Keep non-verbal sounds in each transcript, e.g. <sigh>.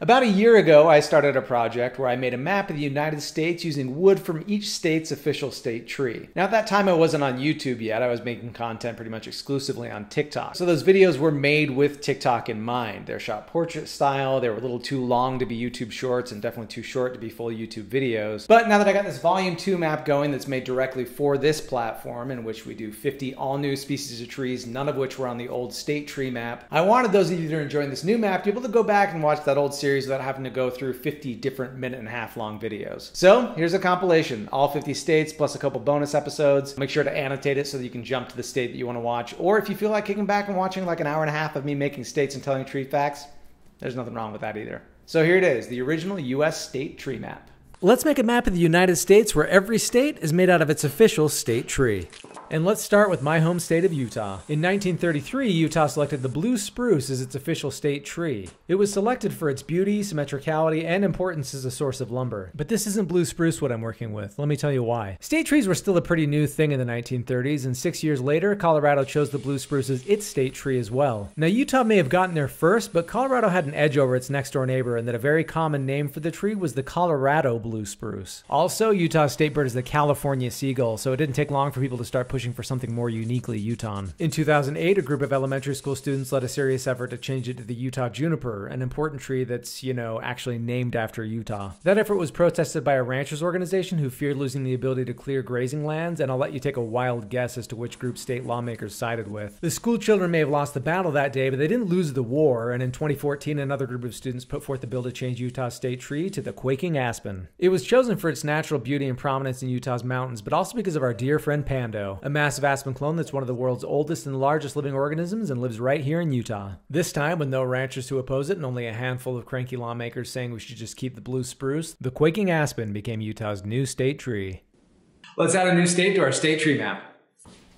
About a year ago, I started a project where I made a map of the United States using wood from each state's official state tree. Now, at that time, I wasn't on YouTube yet. I was making content pretty much exclusively on TikTok. So those videos were made with TikTok in mind. They're shot portrait style. They were a little too long to be YouTube shorts and definitely too short to be full YouTube videos. But now that I got this volume 2 map going that's made directly for this platform, in which we do 50 all new species of trees, none of which were on the old state tree map, I wanted those of you that are enjoying this new map to be able to go back and watch that old series without having to go through 50 different minute and a half long videos. So here's a compilation, all 50 states plus a couple bonus episodes. Make sure to annotate it so that you can jump to the state that you want to watch. Or if you feel like kicking back and watching like an hour and a half of me making states and telling tree facts, there's nothing wrong with that either. So here it is, the original US state tree map. Let's make a map of the United States where every state is made out of its official state tree. And let's start with my home state of Utah. In 1933, Utah selected the blue spruce as its official state tree. It was selected for its beauty, symmetricality, and importance as a source of lumber. But this isn't blue spruce what I'm working with. Let me tell you why. State trees were still a pretty new thing in the 1930s, and six years later, Colorado chose the blue spruce as its state tree as well. Now, Utah may have gotten there first, but Colorado had an edge over its next door neighbor, and that a very common name for the tree was the Colorado blue spruce. Also, Utah's state bird is the California seagull, so it didn't take long for people to start pushing for something more uniquely Utah. In 2008, a group of elementary school students led a serious effort to change it to the Utah juniper, an important tree that's, you know, actually named after Utah. That effort was protested by a ranchers organization who feared losing the ability to clear grazing lands, and I'll let you take a wild guess as to which group state lawmakers sided with. The school children may have lost the battle that day, but they didn't lose the war, and in 2014, another group of students put forth a bill to change Utah's state tree to the quaking aspen. It was chosen for its natural beauty and prominence in Utah's mountains, but also because of our dear friend Pando, a massive aspen clone that's one of the world's oldest and largest living organisms and lives right here in Utah. This time, with no ranchers to oppose it and only a handful of cranky lawmakers saying we should just keep the blue spruce, the quaking aspen became Utah's new state tree. Let's add a new state to our state tree map.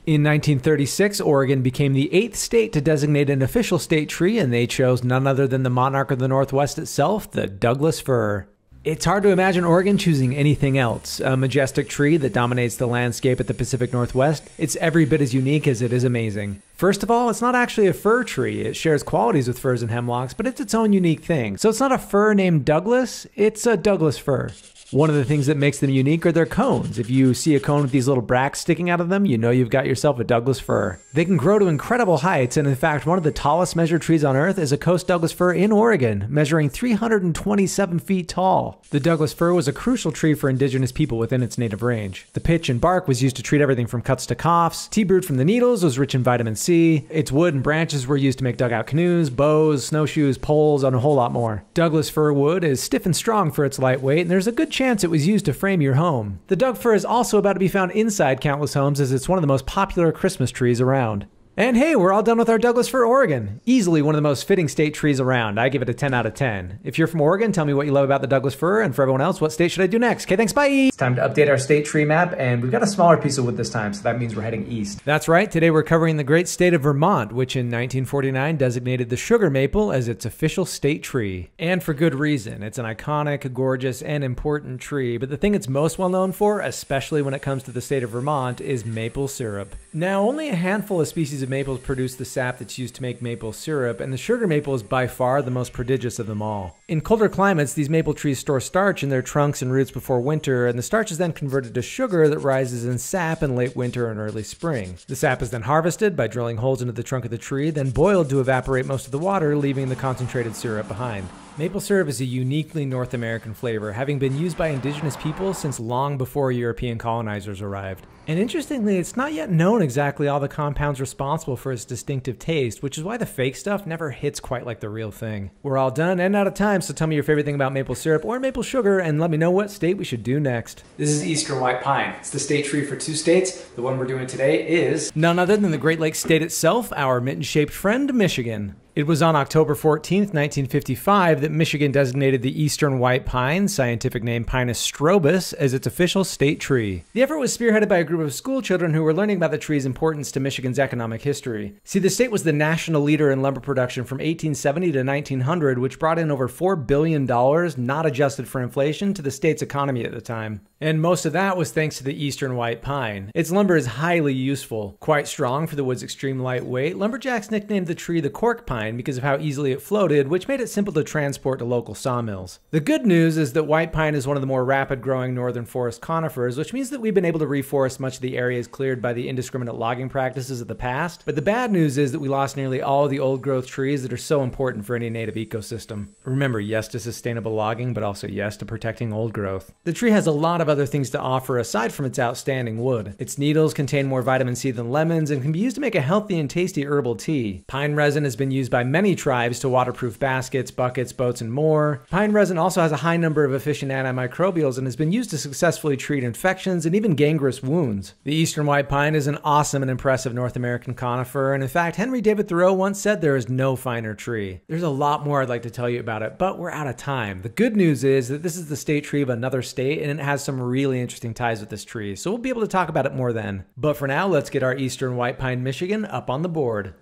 In 1936, Oregon became the eighth state to designate an official state tree, and they chose none other than the monarch of the Northwest itself, the Douglas fir. It's hard to imagine Oregon choosing anything else. A majestic tree that dominates the landscape at the Pacific Northwest. It's every bit as unique as it is amazing. First of all, it's not actually a fir tree. It shares qualities with firs and hemlocks, but it's its own unique thing. So it's not a fir named Douglas, it's a Douglas fir. One of the things that makes them unique are their cones. If you see a cone with these little bracts sticking out of them, you know you've got yourself a Douglas fir. They can grow to incredible heights, and in fact, one of the tallest measured trees on Earth is a Coast Douglas fir in Oregon, measuring 327 feet tall. The Douglas fir was a crucial tree for indigenous people within its native range. The pitch and bark was used to treat everything from cuts to coughs. Tea brewed from the needles was rich in vitamin C. Its wood and branches were used to make dugout canoes, bows, snowshoes, poles, and a whole lot more. Douglas fir wood is stiff and strong for its lightweight, and there's a good chance it was used to frame your home. The Doug fir is also about to be found inside countless homes as it's one of the most popular Christmas trees around. And hey, we're all done with our Douglas fir Oregon. Easily one of the most fitting state trees around. I give it a 10 out of 10. If you're from Oregon, tell me what you love about the Douglas fir, and for everyone else, what state should I do next? Okay, thanks, bye! It's time to update our state tree map, and we've got a smaller piece of wood this time, so that means we're heading east. That's right, today we're covering the great state of Vermont, which in 1949 designated the sugar maple as its official state tree. And for good reason. It's an iconic, gorgeous, and important tree, but the thing it's most well known for, especially when it comes to the state of Vermont, is maple syrup. Now, only a handful of species of maples produce the sap that's used to make maple syrup, and the sugar maple is by far the most prodigious of them all. In colder climates, these maple trees store starch in their trunks and roots before winter, and the starch is then converted to sugar that rises in sap in late winter and early spring. The sap is then harvested by drilling holes into the trunk of the tree, then boiled to evaporate most of the water, leaving the concentrated syrup behind. Maple syrup is a uniquely North American flavor, having been used by indigenous people since long before European colonizers arrived. And interestingly, it's not yet known exactly all the compounds responsible for its distinctive taste, which is why the fake stuff never hits quite like the real thing. We're all done and out of time, so tell me your favorite thing about maple syrup or maple sugar and let me know what state we should do next. This is Eastern White Pine. It's the state tree for two states. The one we're doing today is none other than the Great Lakes state itself, our mitten shaped friend, Michigan. It was on October 14, 1955, that Michigan designated the eastern white pine, scientific name Pinus strobus, as its official state tree. The effort was spearheaded by a group of school children who were learning about the tree's importance to Michigan's economic history. See, the state was the national leader in lumber production from 1870 to 1900, which brought in over $4 billion, not adjusted for inflation, to the state's economy at the time. And most of that was thanks to the eastern white pine. Its lumber is highly useful, quite strong for the wood's extreme lightweight. Lumberjacks nicknamed the tree the cork pine because of how easily it floated, which made it simple to transport to local sawmills. The good news is that white pine is one of the more rapid growing northern forest conifers, which means that we've been able to reforest much of the areas cleared by the indiscriminate logging practices of the past. But the bad news is that we lost nearly all the old growth trees that are so important for any native ecosystem. Remember, yes to sustainable logging, but also yes to protecting old growth. The tree has a lot of other things to offer aside from its outstanding wood. Its needles contain more vitamin C than lemons and can be used to make a healthy and tasty herbal tea. Pine resin has been used by many tribes to waterproof baskets, buckets, boats, and more. Pine resin also has a high number of efficient antimicrobials and has been used to successfully treat infections and even gangrenous wounds. The eastern white pine is an awesome and impressive North American conifer, and in fact, Henry David Thoreau once said there is no finer tree. There's a lot more I'd like to tell you about it, but we're out of time. The good news is that this is the state tree of another state, and it has some really interesting ties with this tree, so we'll be able to talk about it more then. But for now, let's get our eastern white pine Michigan up on the board.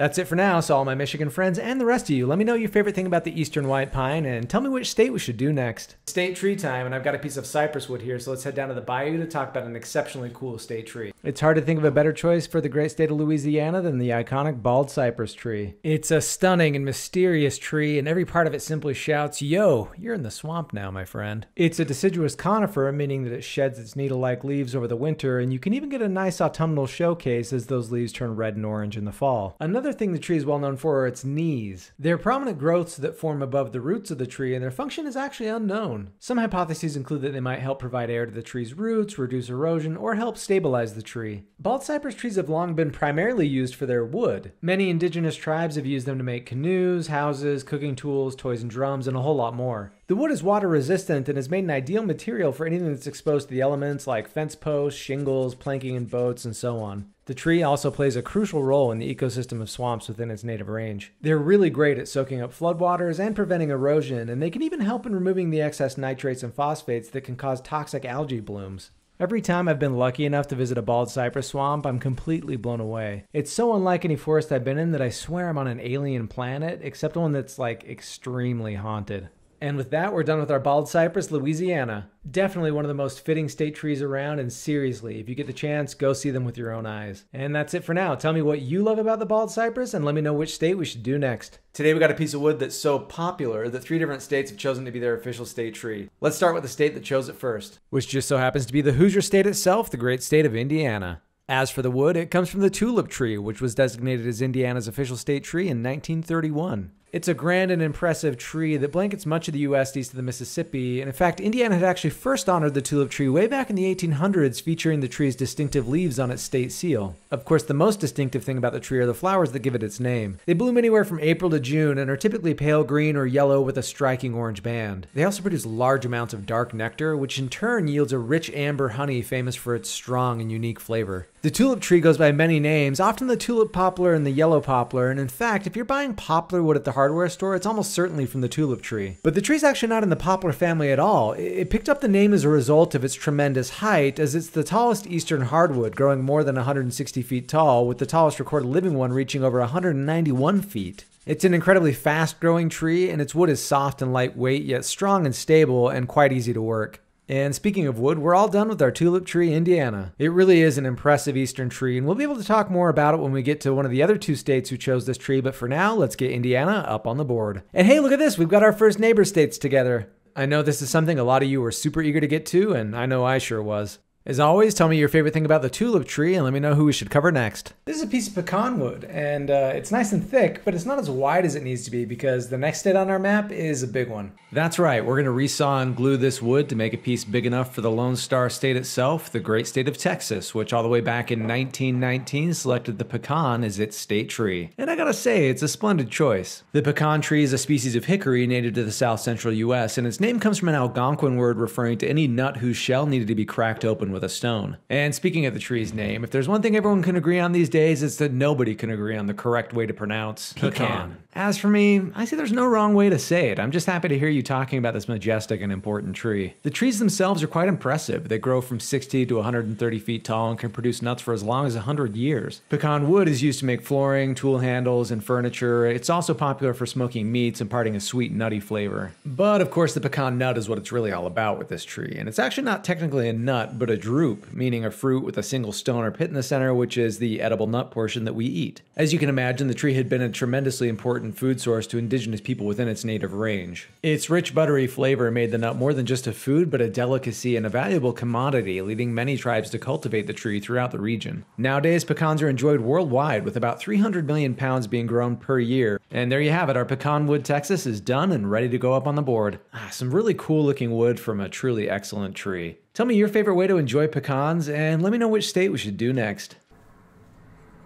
That's it for now. So, all my Michigan friends and the rest of you, let me know your favorite thing about the Eastern White Pine and tell me which state we should do next. State tree time, and I've got a piece of cypress wood here, so let's head down to the bayou to talk about an exceptionally cool state tree. It's hard to think of a better choice for the great state of Louisiana than the iconic bald cypress tree. It's a stunning and mysterious tree, and every part of it simply shouts, Yo, you're in the swamp now, my friend. It's a deciduous conifer, meaning that it sheds its needle like leaves over the winter, and you can even get a nice autumnal showcase as those leaves turn red and orange in the fall. Another thing the tree is well known for are its knees. They're prominent growths that form above the roots of the tree, and their function is actually unknown. Some hypotheses include that they might help provide air to the tree's roots, reduce erosion, or help stabilize the tree. Bald cypress trees have long been primarily used for their wood. Many indigenous tribes have used them to make canoes, houses, cooking tools, toys and drums, and a whole lot more. The wood is water resistant and is made an ideal material for anything that's exposed to the elements like fence posts, shingles, planking in boats, and so on. The tree also plays a crucial role in the ecosystem of swamps within its native range. They're really great at soaking up floodwaters and preventing erosion, and they can even help in removing the excess nitrates and phosphates that can cause toxic algae blooms. Every time I've been lucky enough to visit a bald cypress swamp, I'm completely blown away. It's so unlike any forest I've been in that I swear I'm on an alien planet, except one that's like extremely haunted. And with that, we're done with our bald cypress, Louisiana. Definitely one of the most fitting state trees around, and seriously, if you get the chance, go see them with your own eyes. And that's it for now. Tell me what you love about the bald cypress, and let me know which state we should do next. Today, we got a piece of wood that's so popular that three different states have chosen to be their official state tree. Let's start with the state that chose it first, which just so happens to be the Hoosier state itself, the great state of Indiana. As for the wood, it comes from the tulip tree, which was designated as Indiana's official state tree in 1931. It's a grand and impressive tree that blankets much of the U.S. east of the Mississippi, and in fact, Indiana had actually first honored the tulip tree way back in the 1800s, featuring the tree's distinctive leaves on its state seal. Of course, the most distinctive thing about the tree are the flowers that give it its name. They bloom anywhere from April to June and are typically pale green or yellow with a striking orange band. They also produce large amounts of dark nectar, which in turn yields a rich amber honey famous for its strong and unique flavor. The tulip tree goes by many names, often the tulip poplar and the yellow poplar, and in fact, if you're buying poplar wood at the hardware store, it's almost certainly from the tulip tree. But the tree's actually not in the poplar family at all. It picked up the name as a result of its tremendous height, as it's the tallest eastern hardwood, growing more than 160 feet tall, with the tallest recorded living one reaching over 191 feet. It's an incredibly fast growing tree, and its wood is soft and lightweight, yet strong and stable, and quite easy to work. And speaking of wood, we're all done with our tulip tree, Indiana. It really is an impressive eastern tree, and we'll be able to talk more about it when we get to one of the other two states who chose this tree. But for now, let's get Indiana up on the board. And hey, look at this, we've got our first neighbor states together. I know this is something a lot of you were super eager to get to, and I know I sure was. As always, tell me your favorite thing about the tulip tree and let me know who we should cover next. This is a piece of pecan wood, and uh, it's nice and thick, but it's not as wide as it needs to be because the next state on our map is a big one. That's right, we're going to resaw and glue this wood to make a piece big enough for the Lone Star State itself, the great state of Texas, which all the way back in 1919 selected the pecan as its state tree. And I gotta say, it's a splendid choice. The pecan tree is a species of hickory native to the south central US, and its name comes from an Algonquin word referring to any nut whose shell needed to be cracked open open with a stone. And speaking of the tree's name, if there's one thing everyone can agree on these days, it's that nobody can agree on the correct way to pronounce pecan. As for me, I see there's no wrong way to say it. I'm just happy to hear you talking about this majestic and important tree. The trees themselves are quite impressive. They grow from 60 to 130 feet tall and can produce nuts for as long as 100 years. Pecan wood is used to make flooring, tool handles, and furniture. It's also popular for smoking meats, imparting a sweet, nutty flavor. But of course, the pecan nut is what it's really all about with this tree. And it's actually not technically a nut, but a drupe, meaning a fruit with a single stone or pit in the center, which is the edible nut portion that we eat. As you can imagine, the tree had been a tremendously important food source to indigenous people within its native range. Its rich, buttery flavor made the nut more than just a food, but a delicacy and a valuable commodity, leading many tribes to cultivate the tree throughout the region. Nowadays, pecans are enjoyed worldwide, with about 300 million pounds being grown per year. And there you have it, our Pecan Wood, Texas is done and ready to go up on the board. Ah, some really cool looking wood from a truly excellent tree. Tell me your favorite way to enjoy pecans, and let me know which state we should do next.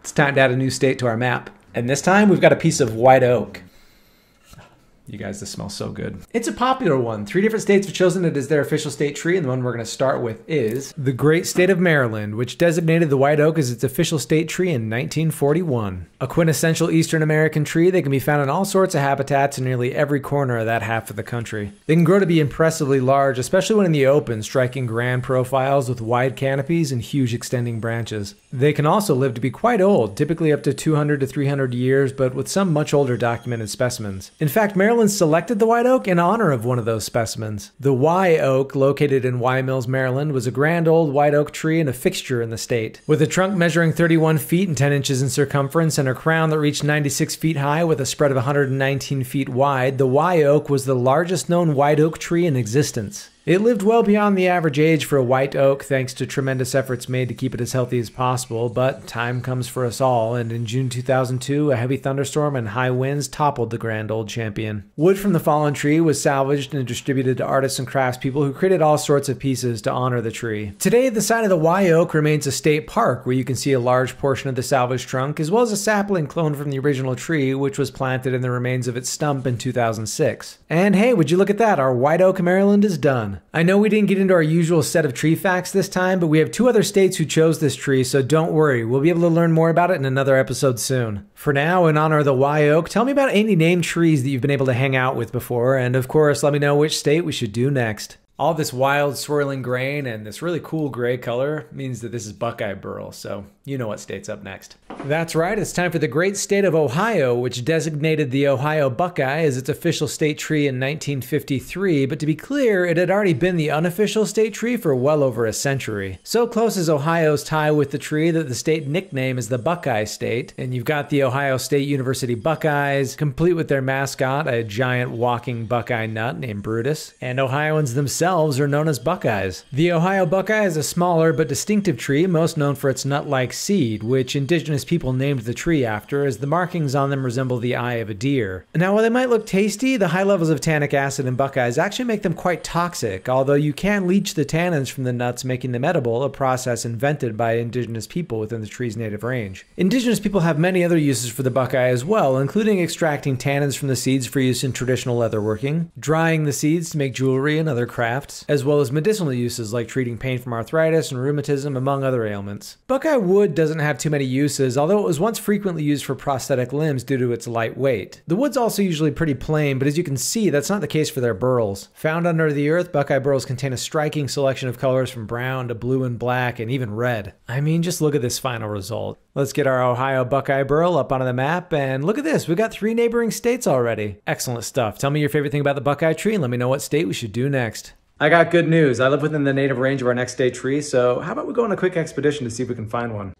It's time to add a new state to our map. And this time we've got a piece of white oak. You guys, this smells so good. It's a popular one. Three different states have chosen it as their official state tree, and the one we're going to start with is the great state of Maryland, which designated the white oak as its official state tree in 1941. A quintessential Eastern American tree, they can be found in all sorts of habitats in nearly every corner of that half of the country. They can grow to be impressively large, especially when in the open, striking grand profiles with wide canopies and huge extending branches. They can also live to be quite old, typically up to 200 to 300 years, but with some much older documented specimens. In fact, Maryland Maryland selected the white oak in honor of one of those specimens. The Wye oak, located in Wye Mills, Maryland, was a grand old white oak tree and a fixture in the state. With a trunk measuring 31 feet and 10 inches in circumference and a crown that reached 96 feet high with a spread of 119 feet wide, the Wye oak was the largest known white oak tree in existence. It lived well beyond the average age for a white oak thanks to tremendous efforts made to keep it as healthy as possible, but time comes for us all, and in June 2002, a heavy thunderstorm and high winds toppled the grand old champion. Wood from the fallen tree was salvaged and distributed to artists and craftspeople who created all sorts of pieces to honor the tree. Today, the site of the Wye Oak remains a state park where you can see a large portion of the salvaged trunk, as well as a sapling clone from the original tree, which was planted in the remains of its stump in 2006. And hey, would you look at that? Our White Oak, Maryland is done. I know we didn't get into our usual set of tree facts this time, but we have two other states who chose this tree, so don't worry. We'll be able to learn more about it in another episode soon. For now, in honor of the Wye Oak, tell me about any named trees that you've been able to hang out with before, and of course, let me know which state we should do next. All this wild swirling grain and this really cool gray color means that this is Buckeye Burl, so you know what state's up next. That's right, it's time for the great state of Ohio, which designated the Ohio Buckeye as its official state tree in 1953, but to be clear, it had already been the unofficial state tree for well over a century. So close is Ohio's tie with the tree that the state nickname is the Buckeye State, and you've got the Ohio State University Buckeyes, complete with their mascot, a giant walking Buckeye nut named Brutus, and Ohioans themselves are known as Buckeyes. The Ohio Buckeye is a smaller but distinctive tree, most known for its nut like seed, which indigenous people named the tree after, as the markings on them resemble the eye of a deer. Now, while they might look tasty, the high levels of tannic acid in buckeyes actually make them quite toxic, although you can leach the tannins from the nuts, making them edible, a process invented by indigenous people within the tree's native range. Indigenous people have many other uses for the buckeye as well, including extracting tannins from the seeds for use in traditional leatherworking, drying the seeds to make jewelry and other crafts, as well as medicinal uses like treating pain from arthritis and rheumatism, among other ailments. Buckeye wood wood doesn't have too many uses, although it was once frequently used for prosthetic limbs due to its light weight. The wood's also usually pretty plain, but as you can see, that's not the case for their burls. Found under the earth, buckeye burls contain a striking selection of colors from brown to blue and black and even red. I mean, just look at this final result. Let's get our Ohio Buckeye Burl up onto the map, and look at this, we got three neighboring states already. Excellent stuff. Tell me your favorite thing about the Buckeye tree and let me know what state we should do next. I got good news. I live within the native range of our next day tree, so how about we go on a quick expedition to see if we can find one?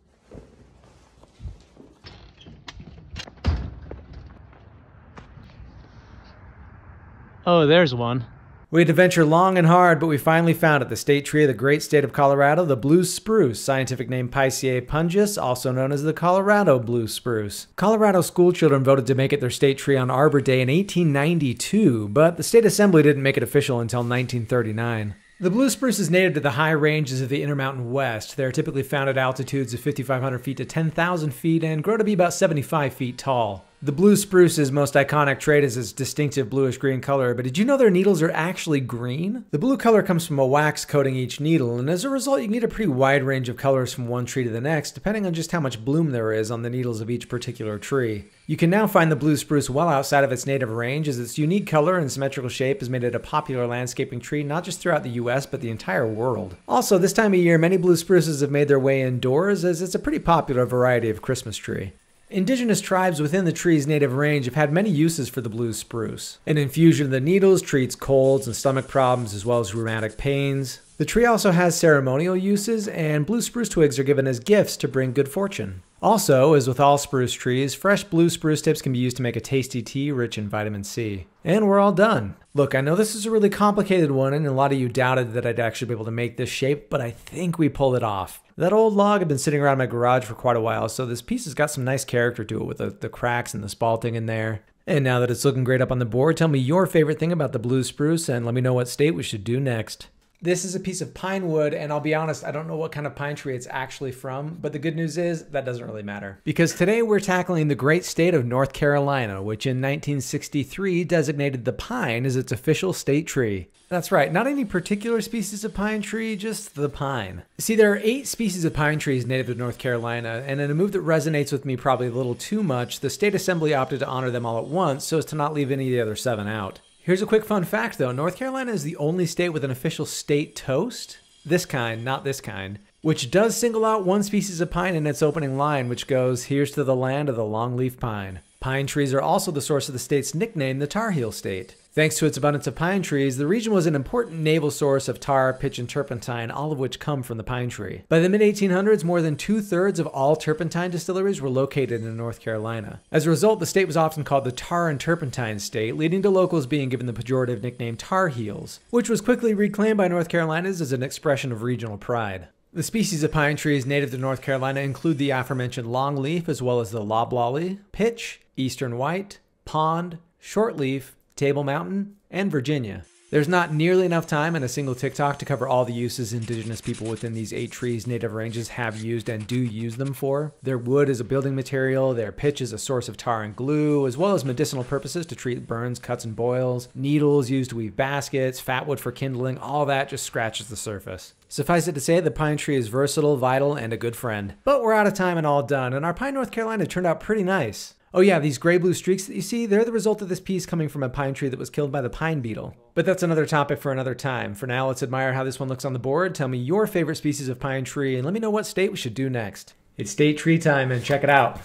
Oh, there's one. We had to venture long and hard, but we finally found it the state tree of the great state of Colorado, the blue spruce, scientific name Picea pungens, also known as the Colorado blue spruce. Colorado schoolchildren voted to make it their state tree on Arbor Day in 1892, but the state assembly didn't make it official until 1939. The blue spruce is native to the high ranges of the Intermountain West. They're typically found at altitudes of 5,500 feet to 10,000 feet and grow to be about 75 feet tall. The blue spruce's most iconic trait is its distinctive bluish green color, but did you know their needles are actually green? The blue color comes from a wax coating each needle, and as a result, you get a pretty wide range of colors from one tree to the next, depending on just how much bloom there is on the needles of each particular tree. You can now find the blue spruce well outside of its native range, as its unique color and symmetrical shape has made it a popular landscaping tree not just throughout the US, but the entire world. Also, this time of year, many blue spruces have made their way indoors, as it's a pretty popular variety of Christmas tree. Indigenous tribes within the tree's native range have had many uses for the blue spruce. An infusion of the needles treats colds and stomach problems as well as rheumatic pains. The tree also has ceremonial uses, and blue spruce twigs are given as gifts to bring good fortune. Also, as with all spruce trees, fresh blue spruce tips can be used to make a tasty tea rich in vitamin C. And we're all done. Look, I know this is a really complicated one, and a lot of you doubted that I'd actually be able to make this shape, but I think we pulled it off. That old log had been sitting around my garage for quite a while, so this piece has got some nice character to it with the, the cracks and the spalting in there. And now that it's looking great up on the board, tell me your favorite thing about the blue spruce and let me know what state we should do next. This is a piece of pine wood, and I'll be honest, I don't know what kind of pine tree it's actually from, but the good news is that doesn't really matter. Because today we're tackling the great state of North Carolina, which in 1963 designated the pine as its official state tree. That's right, not any particular species of pine tree, just the pine. See, there are eight species of pine trees native to North Carolina, and in a move that resonates with me probably a little too much, the state assembly opted to honor them all at once so as to not leave any of the other seven out. Here's a quick fun fact though North Carolina is the only state with an official state toast. This kind, not this kind, which does single out one species of pine in its opening line, which goes, Here's to the land of the longleaf pine. Pine trees are also the source of the state's nickname, the Tar Heel State. Thanks to its abundance of pine trees, the region was an important naval source of tar, pitch, and turpentine, all of which come from the pine tree. By the mid 1800s, more than two thirds of all turpentine distilleries were located in North Carolina. As a result, the state was often called the Tar and Turpentine State, leading to locals being given the pejorative nickname Tar Heels, which was quickly reclaimed by North Carolinians as an expression of regional pride. The species of pine trees native to North Carolina include the aforementioned longleaf, as well as the loblolly, pitch, eastern white, pond, shortleaf, Table Mountain, and Virginia. There's not nearly enough time in a single TikTok to cover all the uses indigenous people within these eight trees native ranges have used and do use them for. Their wood is a building material, their pitch is a source of tar and glue, as well as medicinal purposes to treat burns, cuts, and boils. Needles used to weave baskets, fat wood for kindling, all that just scratches the surface. Suffice it to say, the pine tree is versatile, vital, and a good friend. But we're out of time and all done, and our Pine North Carolina turned out pretty nice. Oh yeah, these gray blue streaks that you see, they're the result of this piece coming from a pine tree that was killed by the pine beetle. But that's another topic for another time. For now, let's admire how this one looks on the board. Tell me your favorite species of pine tree and let me know what state we should do next. It's state tree time and check it out.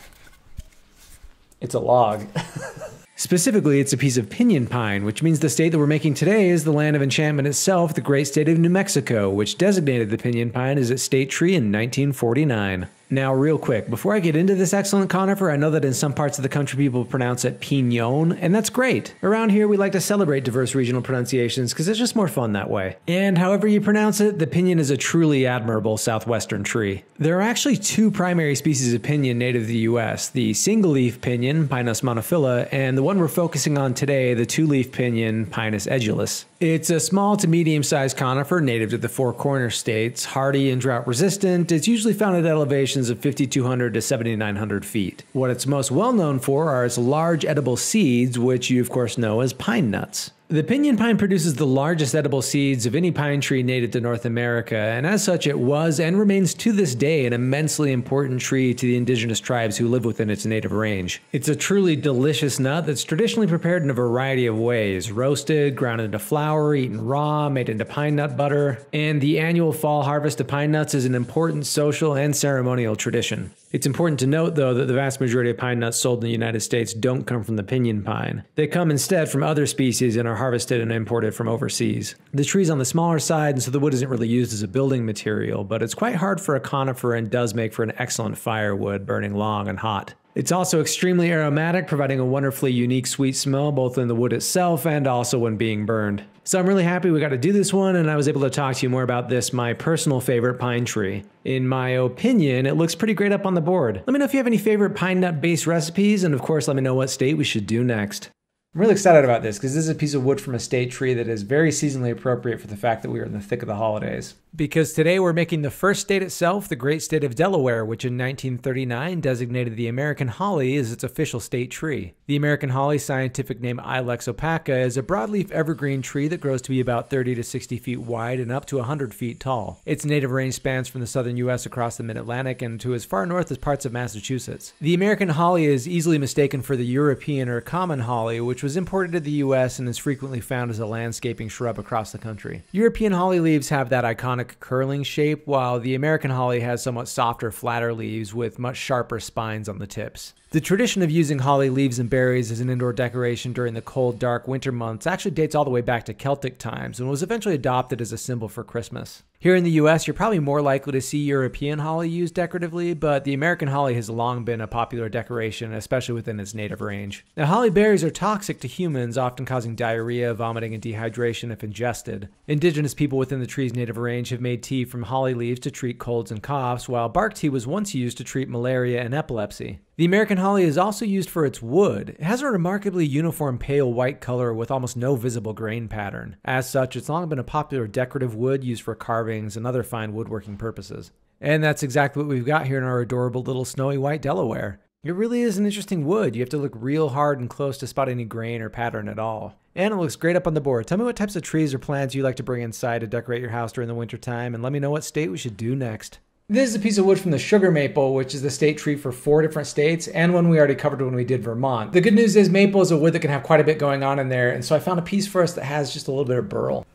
It's a log. <laughs> Specifically, it's a piece of pinyon pine, which means the state that we're making today is the land of enchantment itself, the great state of New Mexico, which designated the pinyon pine as its state tree in 1949. Now, real quick, before I get into this excellent conifer, I know that in some parts of the country people pronounce it pignon, and that's great. Around here, we like to celebrate diverse regional pronunciations because it's just more fun that way. And however you pronounce it, the pinyon is a truly admirable southwestern tree. There are actually two primary species of pinyon native to the US the single leaf pinyon, Pinus monophylla, and the one we're focusing on today, the two leaf pinyon, Pinus edulis. It's a small to medium sized conifer native to the Four Corner states, hardy and drought resistant. It's usually found at elevations of 5,200 to 7,900 feet. What it's most well known for are its large edible seeds, which you of course know as pine nuts. The pinyon pine produces the largest edible seeds of any pine tree native to North America, and as such, it was and remains to this day an immensely important tree to the indigenous tribes who live within its native range. It's a truly delicious nut that's traditionally prepared in a variety of ways roasted, ground into flour, eaten raw, made into pine nut butter, and the annual fall harvest of pine nuts is an important social and ceremonial tradition. It's important to note, though, that the vast majority of pine nuts sold in the United States don't come from the pinyon pine. They come instead from other species and are harvested and imported from overseas. The tree's on the smaller side, and so the wood isn't really used as a building material, but it's quite hard for a conifer and does make for an excellent firewood, burning long and hot. It's also extremely aromatic, providing a wonderfully unique sweet smell both in the wood itself and also when being burned. So I'm really happy we got to do this one and I was able to talk to you more about this, my personal favorite pine tree. In my opinion, it looks pretty great up on the board. Let me know if you have any favorite pine nut based recipes and of course let me know what state we should do next. I'm really excited about this because this is a piece of wood from a state tree that is very seasonally appropriate for the fact that we are in the thick of the holidays. Because today we're making the first state itself, the great state of Delaware, which in 1939 designated the American holly as its official state tree. The American holly, scientific name Ilex opaca, is a broadleaf evergreen tree that grows to be about 30 to 60 feet wide and up to 100 feet tall. Its native range spans from the southern U.S. across the mid Atlantic and to as far north as parts of Massachusetts. The American holly is easily mistaken for the European or common holly, which was imported to the U.S. and is frequently found as a landscaping shrub across the country. European holly leaves have that iconic curling shape, while the American holly has somewhat softer, flatter leaves with much sharper spines on the tips. The tradition of using holly leaves and berries as an indoor decoration during the cold, dark winter months actually dates all the way back to Celtic times and was eventually adopted as a symbol for Christmas. Here in the US, you're probably more likely to see European holly used decoratively, but the American holly has long been a popular decoration, especially within its native range. Now, holly berries are toxic to humans, often causing diarrhea, vomiting, and dehydration if ingested. Indigenous people within the tree's native range have made tea from holly leaves to treat colds and coughs, while bark tea was once used to treat malaria and epilepsy. The American holly is also used for its wood. It has a remarkably uniform pale white color with almost no visible grain pattern. As such, it's long been a popular decorative wood used for carvings and other fine woodworking purposes. And that's exactly what we've got here in our adorable little snowy white Delaware. It really is an interesting wood. You have to look real hard and close to spot any grain or pattern at all. And it looks great up on the board. Tell me what types of trees or plants you like to bring inside to decorate your house during the winter time, and let me know what state we should do next. This is a piece of wood from the sugar maple, which is the state tree for four different states, and one we already covered when we did Vermont. The good news is maple is a wood that can have quite a bit going on in there, and so I found a piece for us that has just a little bit of burl.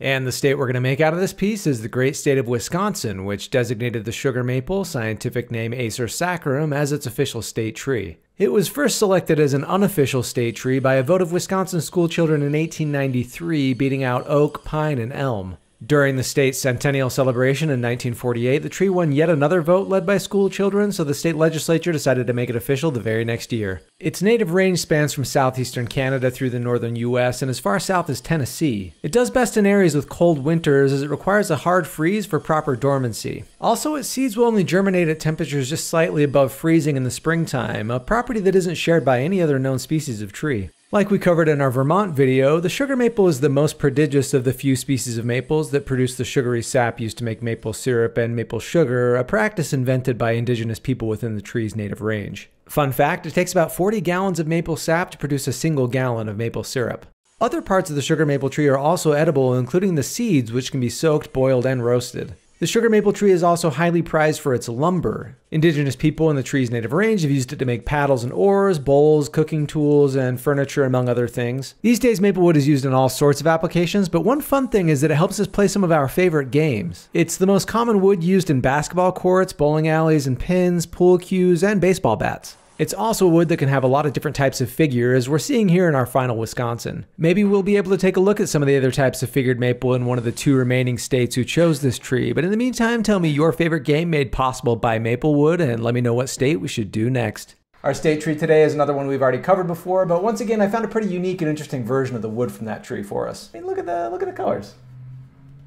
And the state we're going to make out of this piece is the great state of Wisconsin, which designated the sugar maple, scientific name Acer saccharum, as its official state tree. It was first selected as an unofficial state tree by a vote of Wisconsin schoolchildren in 1893, beating out oak, pine, and elm. During the state's centennial celebration in 1948, the tree won yet another vote led by school children, so the state legislature decided to make it official the very next year. Its native range spans from southeastern Canada through the northern U.S. and as far south as Tennessee. It does best in areas with cold winters as it requires a hard freeze for proper dormancy. Also, its seeds will only germinate at temperatures just slightly above freezing in the springtime, a property that isn't shared by any other known species of tree. Like we covered in our Vermont video, the sugar maple is the most prodigious of the few species of maples that produce the sugary sap used to make maple syrup and maple sugar, a practice invented by indigenous people within the tree's native range. Fun fact, it takes about 40 gallons of maple sap to produce a single gallon of maple syrup. Other parts of the sugar maple tree are also edible, including the seeds, which can be soaked, boiled, and roasted. The sugar maple tree is also highly prized for its lumber. Indigenous people in the tree's native range have used it to make paddles and oars, bowls, cooking tools, and furniture, among other things. These days, maplewood is used in all sorts of applications, but one fun thing is that it helps us play some of our favorite games. It's the most common wood used in basketball courts, bowling alleys, and pins, pool cues, and baseball bats. It's also wood that can have a lot of different types of figure, as we're seeing here in our final Wisconsin. Maybe we'll be able to take a look at some of the other types of figured maple in one of the two remaining states who chose this tree, but in the meantime, tell me your favorite game made possible by Maplewood and let me know what state we should do next. Our state tree today is another one we've already covered before, but once again, I found a pretty unique and interesting version of the wood from that tree for us. I mean, look at the look at the colors.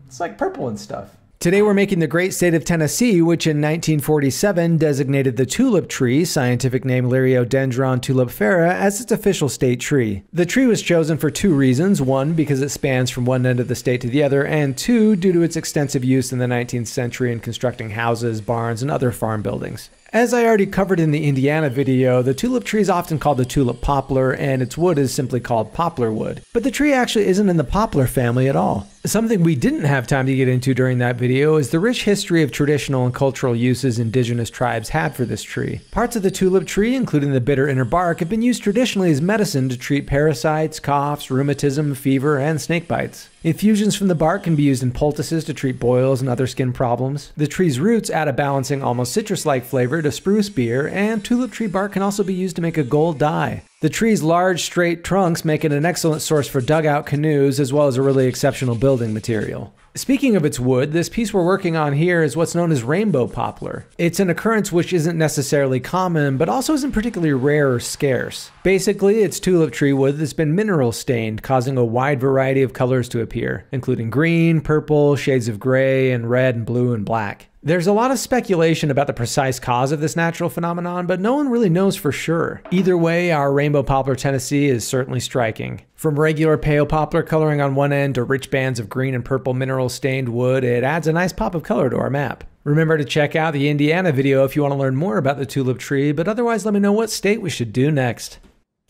It's like purple and stuff. Today we're making the great state of Tennessee, which in 1947 designated the tulip tree, scientific name Liriodendron tulipifera, as its official state tree. The tree was chosen for two reasons. One, because it spans from one end of the state to the other, and two, due to its extensive use in the 19th century in constructing houses, barns, and other farm buildings. As I already covered in the Indiana video, the tulip tree is often called the tulip poplar, and its wood is simply called poplar wood. But the tree actually isn't in the poplar family at all. Something we didn't have time to get into during that video is the rich history of traditional and cultural uses indigenous tribes had for this tree. Parts of the tulip tree, including the bitter inner bark, have been used traditionally as medicine to treat parasites, coughs, rheumatism, fever, and snake bites. Infusions from the bark can be used in poultices to treat boils and other skin problems. The tree's roots add a balancing, almost citrus like flavor to spruce beer, and tulip tree bark can also be used to make a gold dye. The tree's large, straight trunks make it an excellent source for dugout canoes, as well as a really exceptional building material. Speaking of its wood, this piece we're working on here is what's known as rainbow poplar. It's an occurrence which isn't necessarily common, but also isn't particularly rare or scarce. Basically, it's tulip tree wood that's been mineral stained, causing a wide variety of colors to appear, including green, purple, shades of gray, and red and blue and black. There's a lot of speculation about the precise cause of this natural phenomenon, but no one really knows for sure. Either way, our rainbow poplar Tennessee is certainly striking. From regular pale poplar coloring on one end to rich bands of green and purple mineral stained wood, it adds a nice pop of color to our map. Remember to check out the Indiana video if you want to learn more about the tulip tree, but otherwise let me know what state we should do next.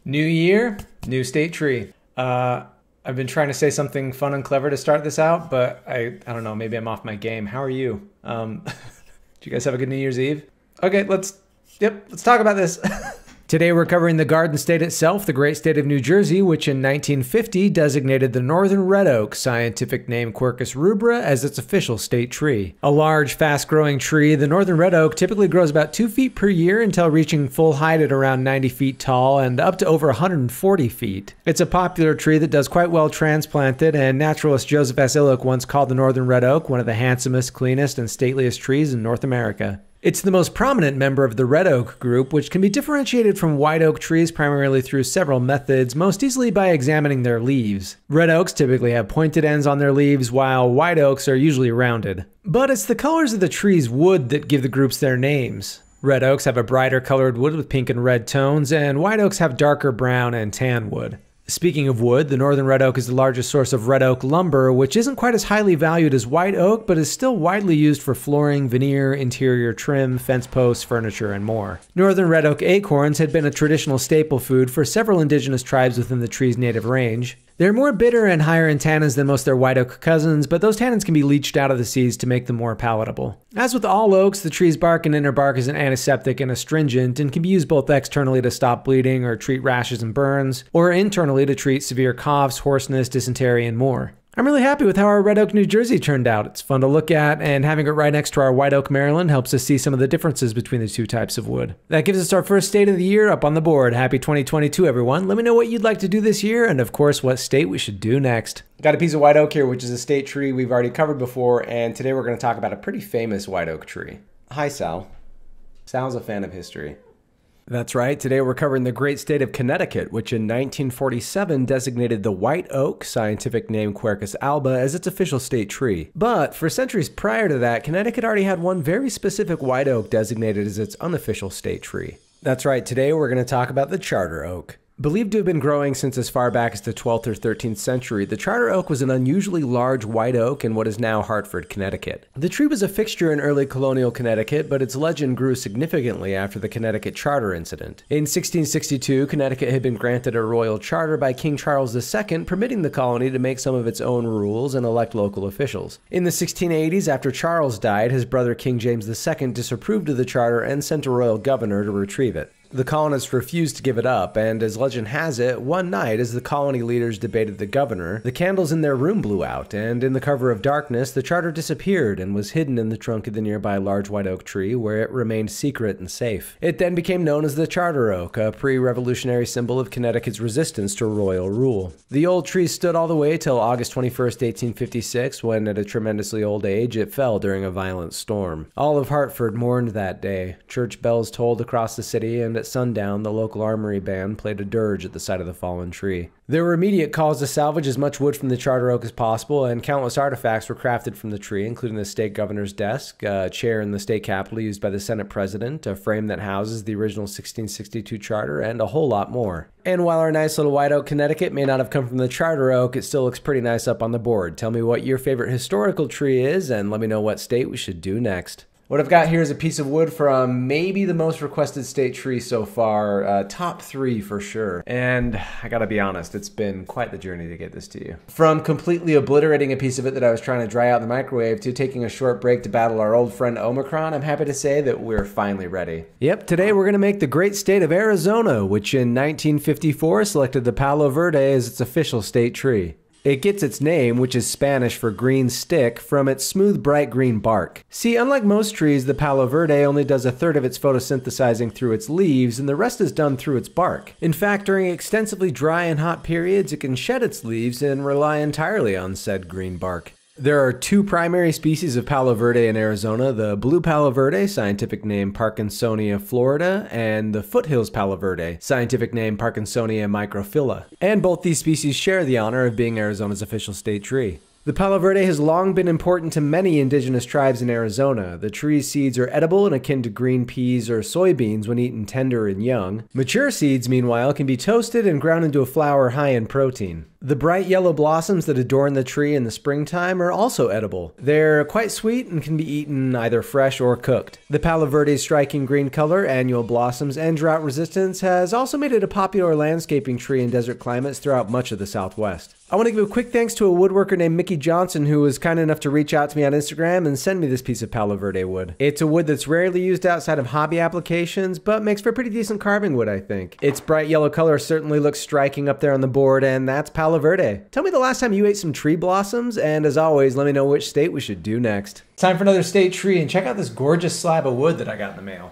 New year, new state tree. Uh, I've been trying to say something fun and clever to start this out, but I, I don't know, maybe I'm off my game. How are you? Um, <laughs> did you guys have a good New Year's Eve? Okay, let's, yep, let's talk about this. <laughs> Today we're covering the Garden State itself, the great state of New Jersey, which in 1950 designated the northern red oak, scientific name Quercus rubra, as its official state tree. A large, fast-growing tree, the northern red oak typically grows about 2 feet per year until reaching full height at around 90 feet tall and up to over 140 feet. It's a popular tree that does quite well transplanted, and naturalist Joseph S. Illick once called the northern red oak one of the handsomest, cleanest, and stateliest trees in North America. It's the most prominent member of the red oak group, which can be differentiated from white oak trees primarily through several methods, most easily by examining their leaves. Red oaks typically have pointed ends on their leaves, while white oaks are usually rounded. But it's the colors of the tree's wood that give the groups their names. Red oaks have a brighter colored wood with pink and red tones, and white oaks have darker brown and tan wood. Speaking of wood, the northern red oak is the largest source of red oak lumber, which isn't quite as highly valued as white oak, but is still widely used for flooring, veneer, interior trim, fence posts, furniture, and more. Northern red oak acorns had been a traditional staple food for several indigenous tribes within the tree's native range. They're more bitter and higher in tannins than most of their white oak cousins, but those tannins can be leached out of the seeds to make them more palatable. As with all oaks, the tree's bark and inner bark is an antiseptic and astringent and can be used both externally to stop bleeding or treat rashes and burns, or internally to treat severe coughs, hoarseness, dysentery, and more. I'm really happy with how our Red Oak, New Jersey turned out. It's fun to look at, and having it right next to our White Oak, Maryland helps us see some of the differences between the two types of wood. That gives us our first state of the year up on the board. Happy 2022, everyone. Let me know what you'd like to do this year, and of course, what state we should do next. Got a piece of white oak here, which is a state tree we've already covered before, and today we're going to talk about a pretty famous white oak tree. Hi, Sal. Sal's a fan of history. That's right. Today we're covering the great state of Connecticut, which in 1947 designated the white oak, scientific name Quercus alba, as its official state tree. But for centuries prior to that, Connecticut already had one very specific white oak designated as its unofficial state tree. That's right. Today we're going to talk about the charter oak. Believed to have been growing since as far back as the 12th or 13th century, the charter oak was an unusually large white oak in what is now Hartford, Connecticut. The tree was a fixture in early colonial Connecticut, but its legend grew significantly after the Connecticut Charter incident. In 1662, Connecticut had been granted a royal charter by King Charles II, permitting the colony to make some of its own rules and elect local officials. In the 1680s, after Charles died, his brother King James II disapproved of the charter and sent a royal governor to retrieve it. The colonists refused to give it up, and as legend has it, one night as the colony leaders debated the governor, the candles in their room blew out, and in the cover of darkness, the charter disappeared and was hidden in the trunk of the nearby large white oak tree, where it remained secret and safe. It then became known as the charter oak, a pre revolutionary symbol of Connecticut's resistance to royal rule. The old tree stood all the way till August 21, 1856, when, at a tremendously old age, it fell during a violent storm. All of Hartford mourned that day. Church bells tolled across the city, and at sundown, the local armory band played a dirge at the site of the fallen tree. There were immediate calls to salvage as much wood from the charter oak as possible, and countless artifacts were crafted from the tree, including the state governor's desk, a chair in the state capitol used by the Senate president, a frame that houses the original 1662 charter, and a whole lot more. And while our nice little white oak, Connecticut may not have come from the charter oak, it still looks pretty nice up on the board. Tell me what your favorite historical tree is, and let me know what state we should do next. What I've got here is a piece of wood from maybe the most requested state tree so far, uh, top three for sure. And I gotta be honest, it's been quite the journey to get this to you. From completely obliterating a piece of it that I was trying to dry out in the microwave to taking a short break to battle our old friend Omicron, I'm happy to say that we're finally ready. Yep, today we're gonna make the great state of Arizona, which in 1954 selected the Palo Verde as its official state tree. It gets its name, which is Spanish for green stick, from its smooth, bright green bark. See, unlike most trees, the Palo Verde only does a third of its photosynthesizing through its leaves, and the rest is done through its bark. In fact, during extensively dry and hot periods, it can shed its leaves and rely entirely on said green bark. There are two primary species of Palo Verde in Arizona the blue Palo Verde, scientific name Parkinsonia florida, and the foothills Palo Verde, scientific name Parkinsonia microphylla. And both these species share the honor of being Arizona's official state tree. The Palo Verde has long been important to many indigenous tribes in Arizona. The tree's seeds are edible and akin to green peas or soybeans when eaten tender and young. Mature seeds, meanwhile, can be toasted and ground into a flour high in protein. The bright yellow blossoms that adorn the tree in the springtime are also edible. They're quite sweet and can be eaten either fresh or cooked. The Palo Verde's striking green color, annual blossoms, and drought resistance has also made it a popular landscaping tree in desert climates throughout much of the southwest. I want to give a quick thanks to a woodworker named Mickey Johnson who was kind enough to reach out to me on Instagram and send me this piece of Palo Verde wood. It's a wood that's rarely used outside of hobby applications, but makes for pretty decent carving wood, I think. Its bright yellow color certainly looks striking up there on the board, and that's Palo Verde. Tell me the last time you ate some tree blossoms, and as always, let me know which state we should do next. Time for another state tree, and check out this gorgeous slab of wood that I got in the mail.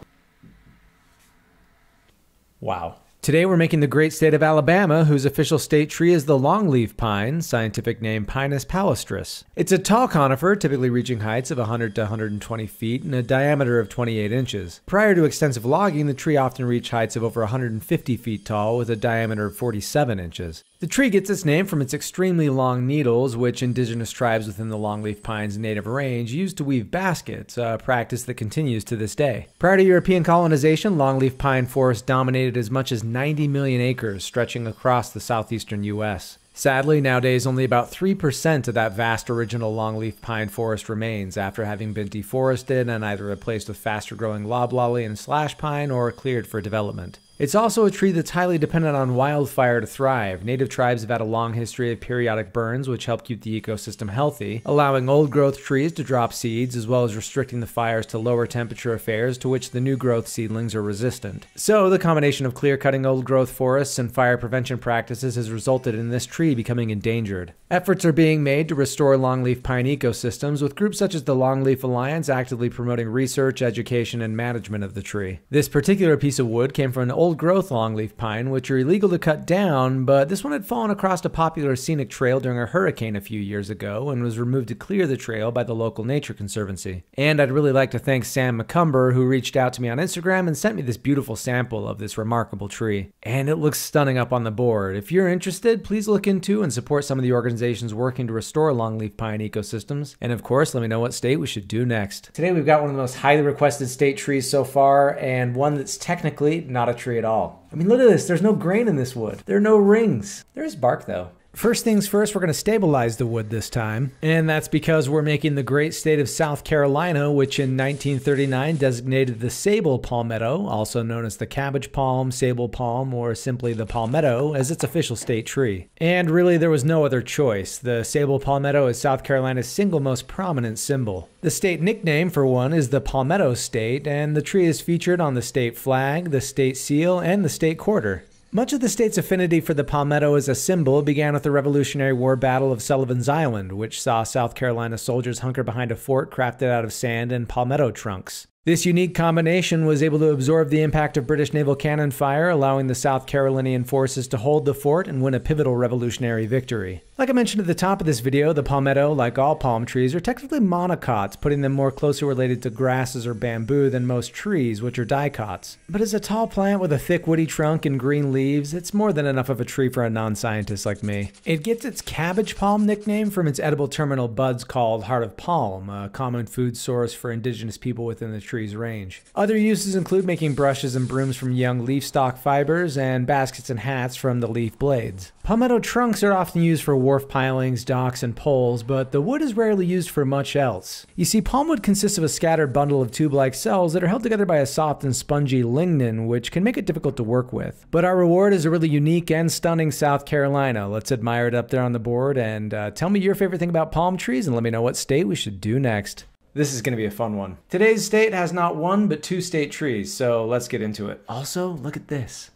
Wow. Today we're making the great state of Alabama, whose official state tree is the longleaf pine, scientific name Pinus palustris. It's a tall conifer, typically reaching heights of 100 to 120 feet and a diameter of 28 inches. Prior to extensive logging, the tree often reached heights of over 150 feet tall with a diameter of 47 inches. The tree gets its name from its extremely long needles, which indigenous tribes within the longleaf pine's native range used to weave baskets, a practice that continues to this day. Prior to European colonization, longleaf pine forests dominated as much as 90 million acres, stretching across the southeastern U.S. Sadly, nowadays only about 3% of that vast original longleaf pine forest remains after having been deforested and either replaced with faster growing loblolly and slash pine or cleared for development. It's also a tree that's highly dependent on wildfire to thrive. Native tribes have had a long history of periodic burns, which help keep the ecosystem healthy, allowing old growth trees to drop seeds, as well as restricting the fires to lower temperature affairs to which the new growth seedlings are resistant. So, the combination of clear cutting old growth forests and fire prevention practices has resulted in this tree becoming endangered. Efforts are being made to restore longleaf pine ecosystems, with groups such as the Longleaf Alliance actively promoting research, education, and management of the tree. This particular piece of wood came from an old old growth longleaf pine, which are illegal to cut down, but this one had fallen across a popular scenic trail during a hurricane a few years ago and was removed to clear the trail by the local nature conservancy. And I'd really like to thank Sam McCumber, who reached out to me on Instagram and sent me this beautiful sample of this remarkable tree. And it looks stunning up on the board. If you're interested, please look into and support some of the organizations working to restore longleaf pine ecosystems. And of course, let me know what state we should do next. Today we've got one of the most highly requested state trees so far, and one that's technically not a tree at all. I mean, look at this. There's no grain in this wood. There are no rings. There is bark, though. First things first, we're going to stabilize the wood this time. And that's because we're making the great state of South Carolina, which in 1939 designated the sabal palmetto, also known as the cabbage palm, sabal palm, or simply the palmetto, as its official state tree. And really, there was no other choice. The sabal palmetto is South Carolina's single most prominent symbol. The state nickname for one is the Palmetto State, and the tree is featured on the state flag, the state seal, and the state quarter. Much of the state's affinity for the palmetto as a symbol began with the Revolutionary War Battle of Sullivan's Island, which saw South Carolina soldiers hunker behind a fort crafted out of sand and palmetto trunks. This unique combination was able to absorb the impact of British naval cannon fire, allowing the South Carolinian forces to hold the fort and win a pivotal revolutionary victory. Like I mentioned at the top of this video, the palmetto, like all palm trees, are technically monocots, putting them more closely related to grasses or bamboo than most trees, which are dicots. But as a tall plant with a thick woody trunk and green leaves, it's more than enough of a tree for a non-scientist like me. It gets its cabbage palm nickname from its edible terminal buds called heart of palm, a common food source for indigenous people within the tree's range. Other uses include making brushes and brooms from young leaf stalk fibers and baskets and hats from the leaf blades. Palmetto trunks are often used for wharf pilings, docks, and poles, but the wood is rarely used for much else. You see, palmwood consists of a scattered bundle of tube like cells that are held together by a soft and spongy lignin, which can make it difficult to work with. But our reward is a really unique and stunning South Carolina. Let's admire it up there on the board and uh, tell me your favorite thing about palm trees and let me know what state we should do next. This is going to be a fun one. Today's state has not one but two state trees, so let's get into it. Also, look at this.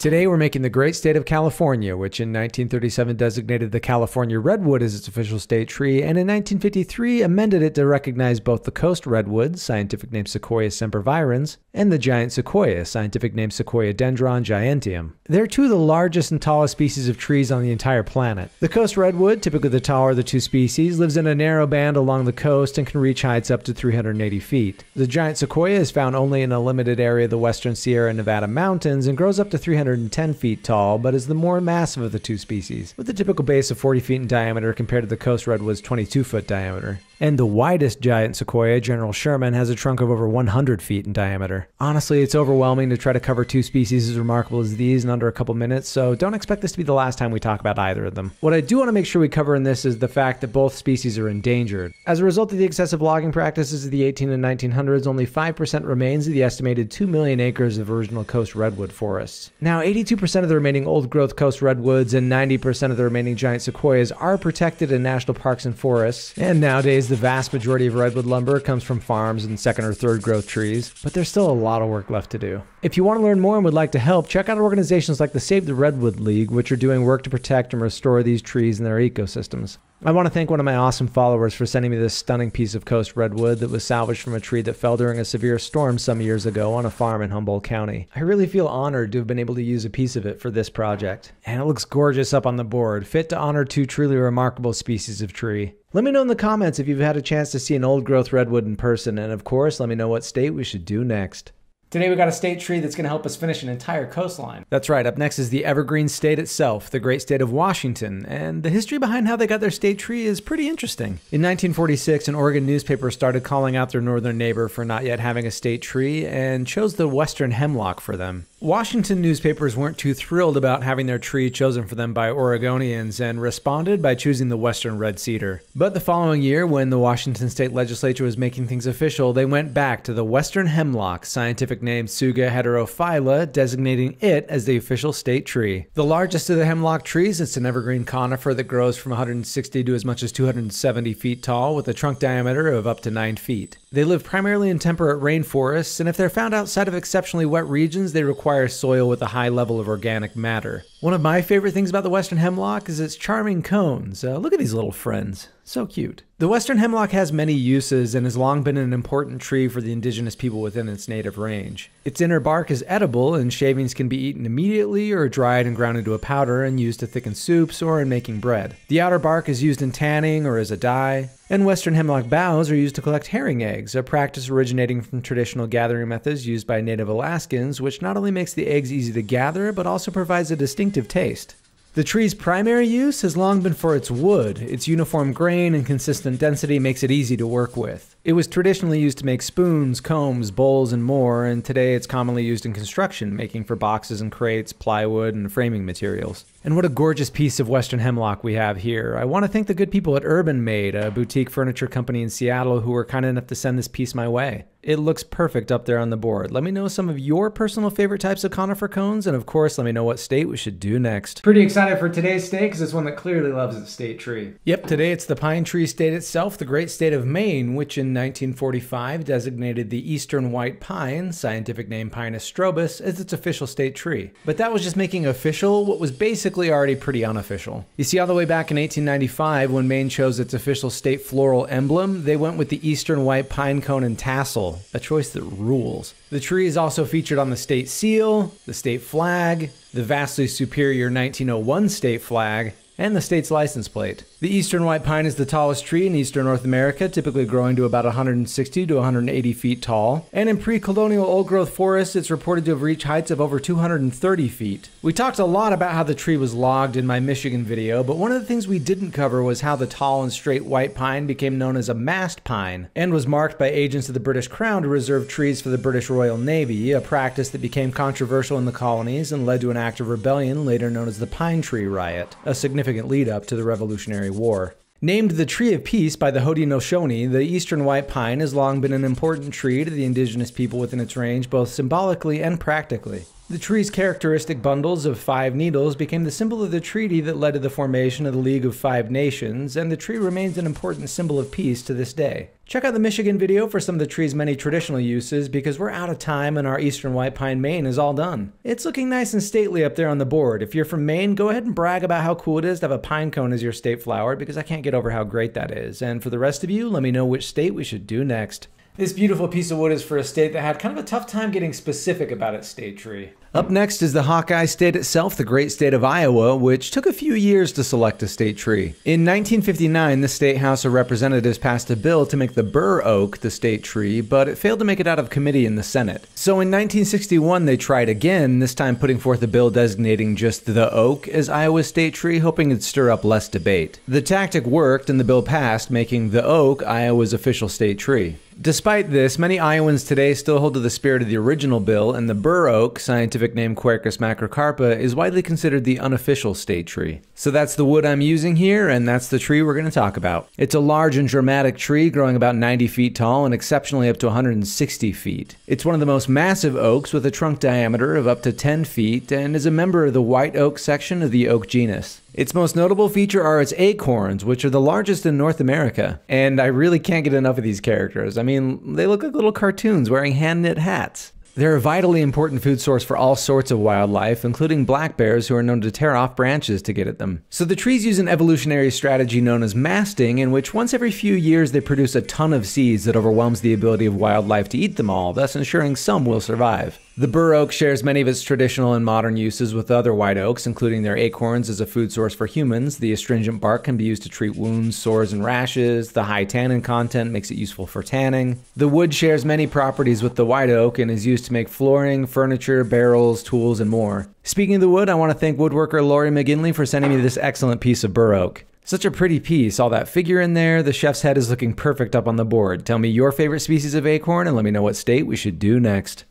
Today, we're making the great state of California, which in 1937 designated the California redwood as its official state tree, and in 1953 amended it to recognize both the coast redwood, scientific name Sequoia sempervirens, and the giant sequoia, scientific name Sequoiadendron giganteum. They're two of the largest and tallest species of trees on the entire planet. The coast redwood, typically the taller of the two species, lives in a narrow band along the coast and can reach heights up to 380 feet. The giant sequoia is found only in a limited area of the western Sierra Nevada mountains and grows up to 310 feet tall, but is the more massive of the two species, with a typical base of 40 feet in diameter compared to the coast redwood's 22 foot diameter. And the widest giant sequoia, General Sherman, has a trunk of over 100 feet in diameter. Honestly, it's overwhelming to try to cover two species as remarkable as these in under a couple minutes, so don't expect this to be the last time we talk about either of them. What I do want to make sure we cover in this is the fact that both species are endangered. As a result of the excessive logging practices of the 18 and 1900s, only 5% remains of the estimated 2 million acres of original coast redwood forests. Now, 82% of the remaining old growth coast redwoods and 90% of the remaining giant sequoias are protected in national parks and forests, and nowadays the vast majority of redwood lumber comes from farms and second or third growth trees, but there's still a lot of work left to do. If you want to learn more and would like to help, check out organizations like the Save the Redwood League, which are doing work to protect and restore these trees and their ecosystems. I want to thank one of my awesome followers for sending me this stunning piece of coast redwood that was salvaged from a tree that fell during a severe storm some years ago on a farm in Humboldt County. I really feel honored to have been able to use a piece of it for this project. And it looks gorgeous up on the board, fit to honor two truly remarkable species of tree. Let me know in the comments if you've had a chance to see an old growth redwood in person, and of course, let me know what state we should do next. Today we got a state tree that's going to help us finish an entire coastline. That's right. Up next is the evergreen state itself, the great state of Washington, and the history behind how they got their state tree is pretty interesting. In 1946, an Oregon newspaper started calling out their northern neighbor for not yet having a state tree and chose the western hemlock for them. Washington newspapers weren't too thrilled about having their tree chosen for them by Oregonians and responded by choosing the western red cedar. But the following year, when the Washington state legislature was making things official, they went back to the western hemlock, scientific name Tsuga heterophylla, designating it as the official state tree. The largest of the hemlock trees, it's an evergreen conifer that grows from 160 to as much as 270 feet tall with a trunk diameter of up to 9 feet. They live primarily in temperate rainforests, and if they're found outside of exceptionally wet regions, they require soil with a high level of organic matter. One of my favorite things about the western hemlock is its charming cones. Uh, look at these little friends. So cute. The western hemlock has many uses and has long been an important tree for the indigenous people within its native range. Its inner bark is edible, and shavings can be eaten immediately or dried and ground into a powder and used to thicken soups or in making bread. The outer bark is used in tanning or as a dye. And western hemlock boughs are used to collect herring eggs, a practice originating from traditional gathering methods used by native Alaskans, which not only makes the eggs easy to gather, but also provides a distinctive taste. The tree's primary use has long been for its wood. Its uniform grain and consistent density makes it easy to work with. It was traditionally used to make spoons, combs, bowls, and more, and today it's commonly used in construction, making for boxes and crates, plywood, and framing materials. And what a gorgeous piece of western hemlock we have here. I want to thank the good people at Urban Made, a boutique furniture company in Seattle, who were kind enough to send this piece my way. It looks perfect up there on the board. Let me know some of your personal favorite types of conifer cones, and of course, let me know what state we should do next. Pretty excited for today's state because it's one that clearly loves its state tree. Yep, today it's the pine tree state itself, the great state of Maine, which in 1945 designated the eastern white pine, scientific name Pinus strobus, as its official state tree. But that was just making official what was basically already pretty unofficial. You see, all the way back in 1895, when Maine chose its official state floral emblem, they went with the eastern white pine cone and tassel, a choice that rules. The tree is also featured on the state seal, the state flag, the vastly superior 1901 state flag, and the state's license plate. The eastern white pine is the tallest tree in eastern North America, typically growing to about 160 to 180 feet tall. And in pre colonial old growth forests, it's reported to have reached heights of over 230 feet. We talked a lot about how the tree was logged in my Michigan video, but one of the things we didn't cover was how the tall and straight white pine became known as a mast pine and was marked by agents of the British Crown to reserve trees for the British Royal Navy, a practice that became controversial in the colonies and led to an act of rebellion later known as the Pine Tree Riot, a significant lead up to the Revolutionary War. Named the Tree of Peace by the Haudenosaunee, the eastern white pine has long been an important tree to the indigenous people within its range, both symbolically and practically. The tree's characteristic bundles of five needles became the symbol of the treaty that led to the formation of the League of Five Nations, and the tree remains an important symbol of peace to this day. Check out the Michigan video for some of the tree's many traditional uses because we're out of time and our eastern white pine Maine is all done. It's looking nice and stately up there on the board. If you're from Maine, go ahead and brag about how cool it is to have a pine cone as your state flower because I can't get over how great that is. And for the rest of you, let me know which state we should do next. This beautiful piece of wood is for a state that had kind of a tough time getting specific about its state tree. Up next is the Hawkeye State itself, the great state of Iowa, which took a few years to select a state tree. In 1959, the State House of Representatives passed a bill to make the bur oak the state tree, but it failed to make it out of committee in the Senate. So in 1961, they tried again, this time putting forth a bill designating just the oak as Iowa's state tree, hoping it'd stir up less debate. The tactic worked, and the bill passed, making the oak Iowa's official state tree. Despite this, many Iowans today still hold to the spirit of the original bill, and the bur oak, scientific name Quercus macrocarpa, is widely considered the unofficial state tree. So that's the wood I'm using here, and that's the tree we're going to talk about. It's a large and dramatic tree growing about 90 feet tall and exceptionally up to 160 feet. It's one of the most massive oaks with a trunk diameter of up to 10 feet and is a member of the white oak section of the oak genus. Its most notable feature are its acorns, which are the largest in North America. And I really can't get enough of these characters. I mean, they look like little cartoons wearing hand knit hats. They're a vitally important food source for all sorts of wildlife, including black bears who are known to tear off branches to get at them. So the trees use an evolutionary strategy known as masting, in which once every few years they produce a ton of seeds that overwhelms the ability of wildlife to eat them all, thus ensuring some will survive. The bur oak shares many of its traditional and modern uses with other white oaks, including their acorns as a food source for humans. The astringent bark can be used to treat wounds, sores, and rashes. The high tannin content makes it useful for tanning. The wood shares many properties with the white oak and is used to make flooring, furniture, barrels, tools, and more. Speaking of the wood, I want to thank woodworker Lori McGinley for sending me this excellent piece of bur oak. Such a pretty piece, all that figure in there. The chef's head is looking perfect up on the board. Tell me your favorite species of acorn and let me know what state we should do next.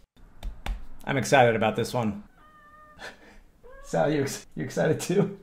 I'm excited about this one. <laughs> Sal, you you excited too?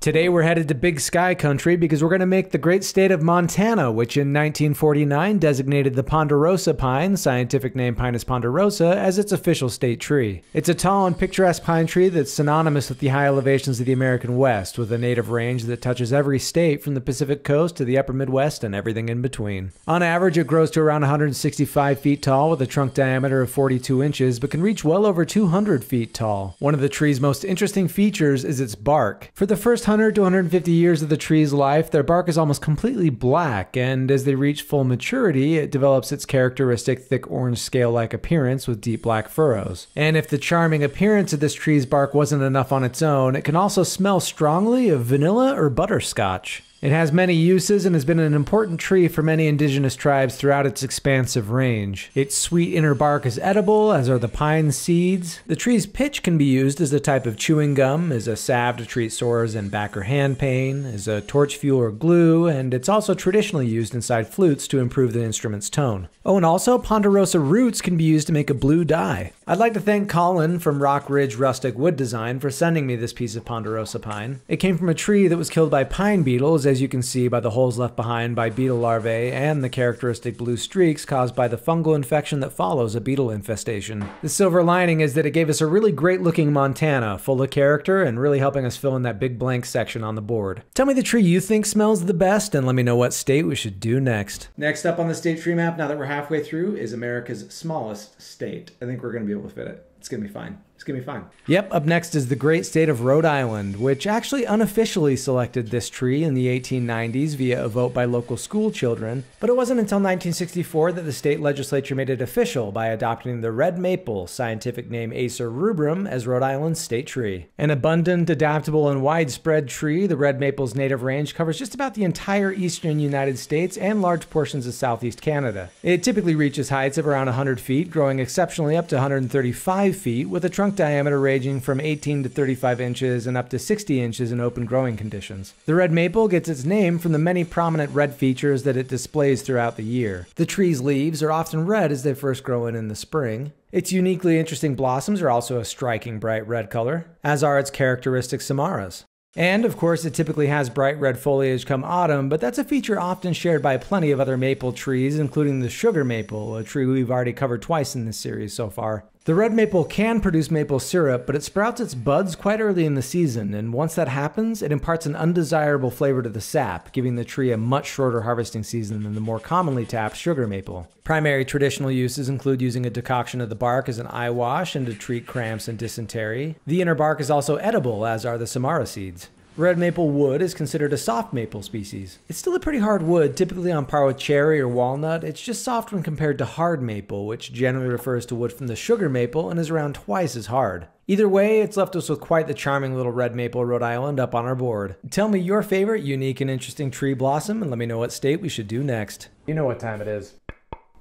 Today we're headed to Big Sky Country because we're going to make the great state of Montana, which in 1949 designated the ponderosa pine, scientific name Pinus ponderosa, as its official state tree. It's a tall and picturesque pine tree that's synonymous with the high elevations of the American West, with a native range that touches every state from the Pacific coast to the upper Midwest and everything in between. On average, it grows to around 165 feet tall with a trunk diameter of 42 inches, but can reach well over 200 feet tall. One of the tree's most interesting features is its bark. For the first 100 to 150 years of the tree's life, their bark is almost completely black, and as they reach full maturity, it develops its characteristic thick orange scale like appearance with deep black furrows. And if the charming appearance of this tree's bark wasn't enough on its own, it can also smell strongly of vanilla or butterscotch. It has many uses and has been an important tree for many indigenous tribes throughout its expansive range. Its sweet inner bark is edible, as are the pine seeds. The tree's pitch can be used as a type of chewing gum, as a salve to treat sores and back or hand pain, as a torch fuel or glue, and it's also traditionally used inside flutes to improve the instrument's tone. Oh, and also ponderosa roots can be used to make a blue dye. I'd like to thank Colin from Rock Ridge Rustic Wood Design for sending me this piece of ponderosa pine. It came from a tree that was killed by pine beetles as you can see by the holes left behind by beetle larvae and the characteristic blue streaks caused by the fungal infection that follows a beetle infestation. The silver lining is that it gave us a really great looking Montana, full of character and really helping us fill in that big blank section on the board. Tell me the tree you think smells the best and let me know what state we should do next. Next up on the state tree map, now that we're halfway through, is America's smallest state. I think we're going to be able to fit it. It's going to be fine. It's going to be fine. Yep, up next is the great state of Rhode Island, which actually unofficially selected this tree in the 1890s via a vote by local school children. But it wasn't until 1964 that the state legislature made it official by adopting the red maple, scientific name Acer rubrum, as Rhode Island's state tree. An abundant, adaptable, and widespread tree, the red maple's native range covers just about the entire eastern United States and large portions of southeast Canada. It typically reaches heights of around 100 feet, growing exceptionally up to 135 feet, with a trunk trunk diameter ranging from 18 to 35 inches and up to 60 inches in open growing conditions. The red maple gets its name from the many prominent red features that it displays throughout the year. The tree's leaves are often red as they first grow in in the spring. Its uniquely interesting blossoms are also a striking bright red color, as are its characteristic samaras. And of course, it typically has bright red foliage come autumn, but that's a feature often shared by plenty of other maple trees, including the sugar maple, a tree we've already covered twice in this series so far. The red maple can produce maple syrup, but it sprouts its buds quite early in the season, and once that happens, it imparts an undesirable flavor to the sap, giving the tree a much shorter harvesting season than the more commonly tapped sugar maple. Primary traditional uses include using a decoction of the bark as an eye wash and to treat cramps and dysentery. The inner bark is also edible, as are the samara seeds. Red maple wood is considered a soft maple species. It's still a pretty hard wood, typically on par with cherry or walnut. It's just soft when compared to hard maple, which generally refers to wood from the sugar maple and is around twice as hard. Either way, it's left us with quite the charming little red maple Rhode Island up on our board. Tell me your favorite unique and interesting tree blossom and let me know what state we should do next. You know what time it is.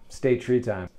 State tree time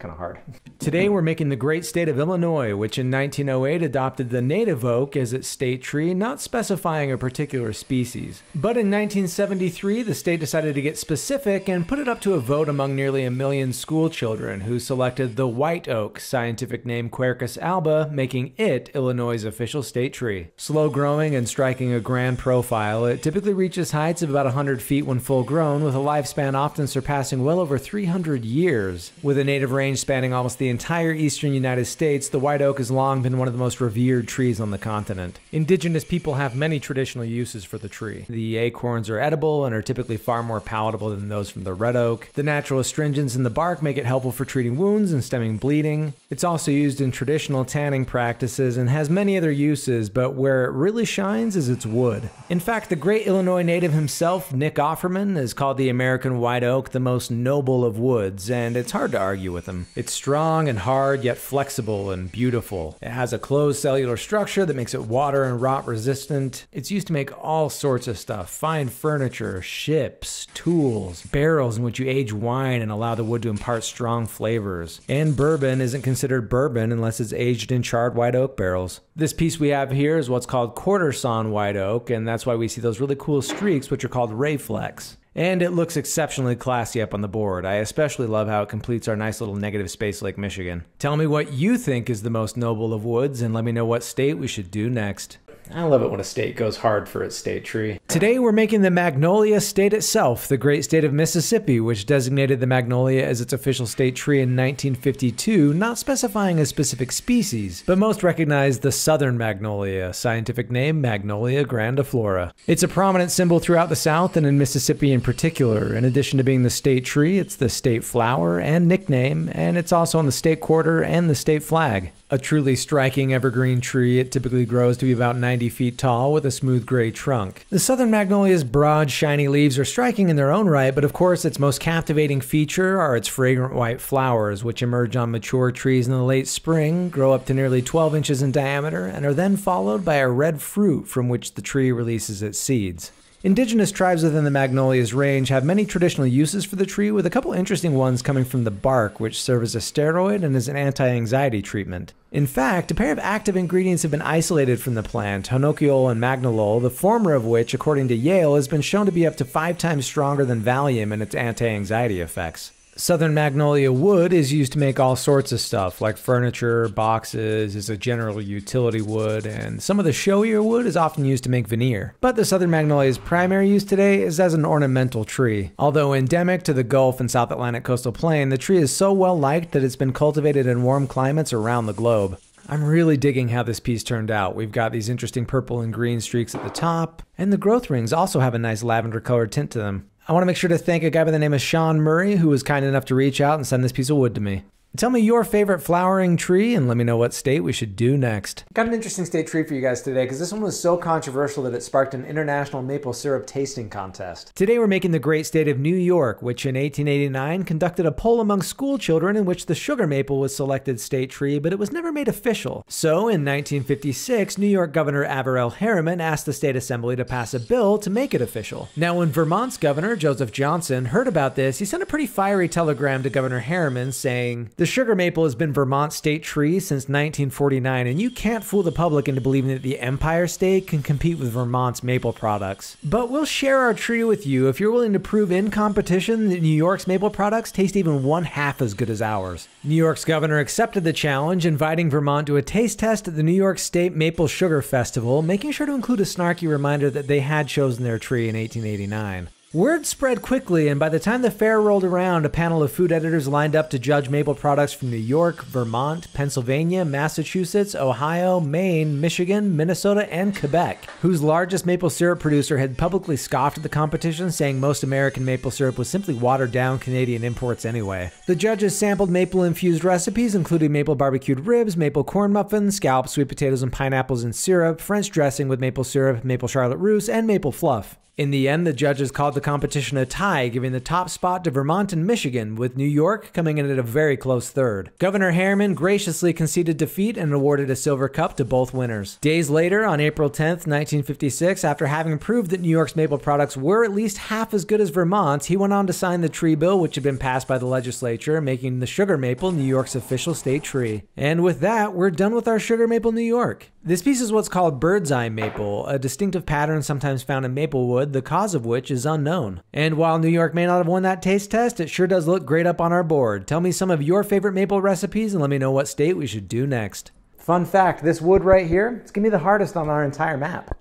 kind of hard. Today we're making the great state of Illinois, which in 1908 adopted the native oak as its state tree, not specifying a particular species. But in 1973, the state decided to get specific and put it up to a vote among nearly a million school children who selected the white oak, scientific name Quercus alba, making it Illinois' official state tree. Slow growing and striking a grand profile, it typically reaches heights of about 100 feet when full grown, with a lifespan often surpassing well over 300 years. With a native range range spanning almost the entire eastern United States, the white oak has long been one of the most revered trees on the continent. Indigenous people have many traditional uses for the tree. The acorns are edible and are typically far more palatable than those from the red oak. The natural astringents in the bark make it helpful for treating wounds and stemming bleeding. It's also used in traditional tanning practices and has many other uses, but where it really shines is its wood. In fact, the great Illinois native himself, Nick Offerman, has called the American white oak the most noble of woods, and it's hard to argue with him. It's strong and hard, yet flexible and beautiful. It has a closed cellular structure that makes it water and rot resistant. It's used to make all sorts of stuff fine furniture, ships, tools, barrels in which you age wine and allow the wood to impart strong flavors. And bourbon isn't considered bourbon unless it's aged in charred white oak barrels. This piece we have here is what's called quarter sawn white oak, and that's why we see those really cool streaks, which are called ray flecks. And it looks exceptionally classy up on the board. I especially love how it completes our nice little negative space Lake Michigan. Tell me what you think is the most noble of woods and let me know what state we should do next. I love it when a state goes hard for its state tree. Today we're making the Magnolia State itself, the great state of Mississippi, which designated the magnolia as its official state tree in 1952, not specifying a specific species, but most recognize the southern magnolia, scientific name Magnolia grandiflora. It's a prominent symbol throughout the South and in Mississippi in particular. In addition to being the state tree, it's the state flower and nickname, and it's also on the state quarter and the state flag. A truly striking evergreen tree, it typically grows to be about 90 feet tall with a smooth gray trunk. The southern magnolia's broad, shiny leaves are striking in their own right, but of course, its most captivating feature are its fragrant white flowers, which emerge on mature trees in the late spring, grow up to nearly 12 inches in diameter, and are then followed by a red fruit from which the tree releases its seeds. Indigenous tribes within the magnolia's range have many traditional uses for the tree, with a couple interesting ones coming from the bark, which serve as a steroid and as an anti anxiety treatment. In fact, a pair of active ingredients have been isolated from the plant, honokiol and magnolol, the former of which, according to Yale, has been shown to be up to five times stronger than Valium in its anti anxiety effects. Southern magnolia wood is used to make all sorts of stuff, like furniture, boxes, is a general utility wood, and some of the showier wood is often used to make veneer. But the southern magnolia's primary use today is as an ornamental tree. Although endemic to the Gulf and South Atlantic coastal plain, the tree is so well liked that it's been cultivated in warm climates around the globe. I'm really digging how this piece turned out. We've got these interesting purple and green streaks at the top, and the growth rings also have a nice lavender colored tint to them. I want to make sure to thank a guy by the name of Sean Murray who was kind enough to reach out and send this piece of wood to me. Tell me your favorite flowering tree and let me know what state we should do next. Got an interesting state tree for you guys today because this one was so controversial that it sparked an international maple syrup tasting contest. Today we're making the great state of New York, which in 1889 conducted a poll among school children in which the sugar maple was selected state tree, but it was never made official. So in 1956, New York Governor Averell Harriman asked the state assembly to pass a bill to make it official. Now when Vermont's governor, Joseph Johnson, heard about this, he sent a pretty fiery telegram to Governor Harriman saying, the sugar maple has been Vermont's state tree since 1949, and you can't fool the public into believing that the Empire State can compete with Vermont's maple products. But we'll share our tree with you if you're willing to prove in competition that New York's maple products taste even one half as good as ours. New York's governor accepted the challenge, inviting Vermont to a taste test at the New York State Maple Sugar Festival, making sure to include a snarky reminder that they had chosen their tree in 1889. Word spread quickly, and by the time the fair rolled around, a panel of food editors lined up to judge maple products from New York, Vermont, Pennsylvania, Massachusetts, Ohio, Maine, Michigan, Minnesota, and Quebec, whose largest maple syrup producer had publicly scoffed at the competition, saying most American maple syrup was simply watered down Canadian imports anyway. The judges sampled maple infused recipes, including maple barbecued ribs, maple corn muffins, scalloped sweet potatoes and pineapples in syrup, French dressing with maple syrup, maple charlotte russe, and maple fluff. In the end, the judges called the competition a tie, giving the top spot to Vermont and Michigan, with New York coming in at a very close third. Governor Harriman graciously conceded defeat and awarded a silver cup to both winners. Days later, on April 10, 1956, after having proved that New York's maple products were at least half as good as Vermont's, he went on to sign the tree bill, which had been passed by the legislature, making the sugar maple New York's official state tree. And with that, we're done with our sugar maple New York. This piece is what's called bird's eye maple, a distinctive pattern sometimes found in maple wood, the cause of which is unknown. And while New York may not have won that taste test, it sure does look great up on our board. Tell me some of your favorite maple recipes and let me know what state we should do next. Fun fact this wood right here, it's gonna be the hardest on our entire map.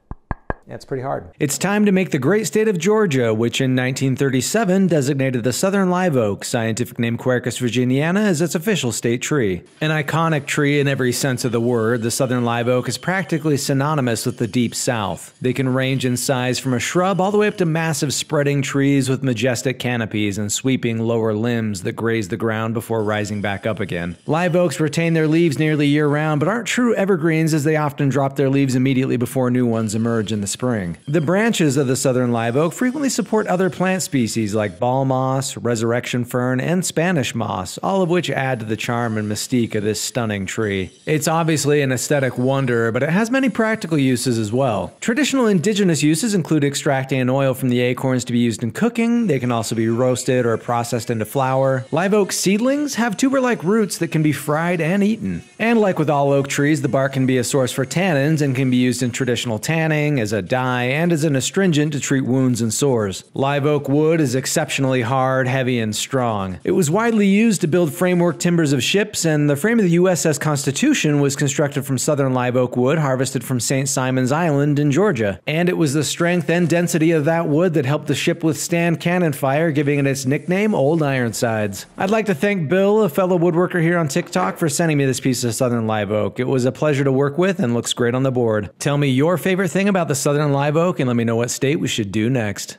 It's pretty hard. It's time to make the great state of Georgia, which in 1937 designated the southern live oak, scientific name Quercus virginiana, as its official state tree. An iconic tree in every sense of the word, the southern live oak is practically synonymous with the deep south. They can range in size from a shrub all the way up to massive spreading trees with majestic canopies and sweeping lower limbs that graze the ground before rising back up again. Live oaks retain their leaves nearly year round, but aren't true evergreens as they often drop their leaves immediately before new ones emerge in the spring. The branches of the southern live oak frequently support other plant species like ball moss, resurrection fern, and Spanish moss, all of which add to the charm and mystique of this stunning tree. It's obviously an aesthetic wonder, but it has many practical uses as well. Traditional indigenous uses include extracting an oil from the acorns to be used in cooking. They can also be roasted or processed into flour. Live oak seedlings have tuber-like roots that can be fried and eaten. And like with all oak trees, the bark can be a source for tannins and can be used in traditional tanning, as a dye, and as an astringent to treat wounds and sores. Live oak wood is exceptionally hard, heavy, and strong. It was widely used to build framework timbers of ships, and the frame of the USS Constitution was constructed from southern live oak wood harvested from St. Simon's Island in Georgia. And it was the strength and density of that wood that helped the ship withstand cannon fire, giving it its nickname Old Ironsides. I'd like to thank Bill, a fellow woodworker here on TikTok, for sending me this piece of southern live oak. It was a pleasure to work with and looks great on the board. Tell me your favorite thing about the southern live oak and let me know what state we should do next.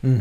Hmm.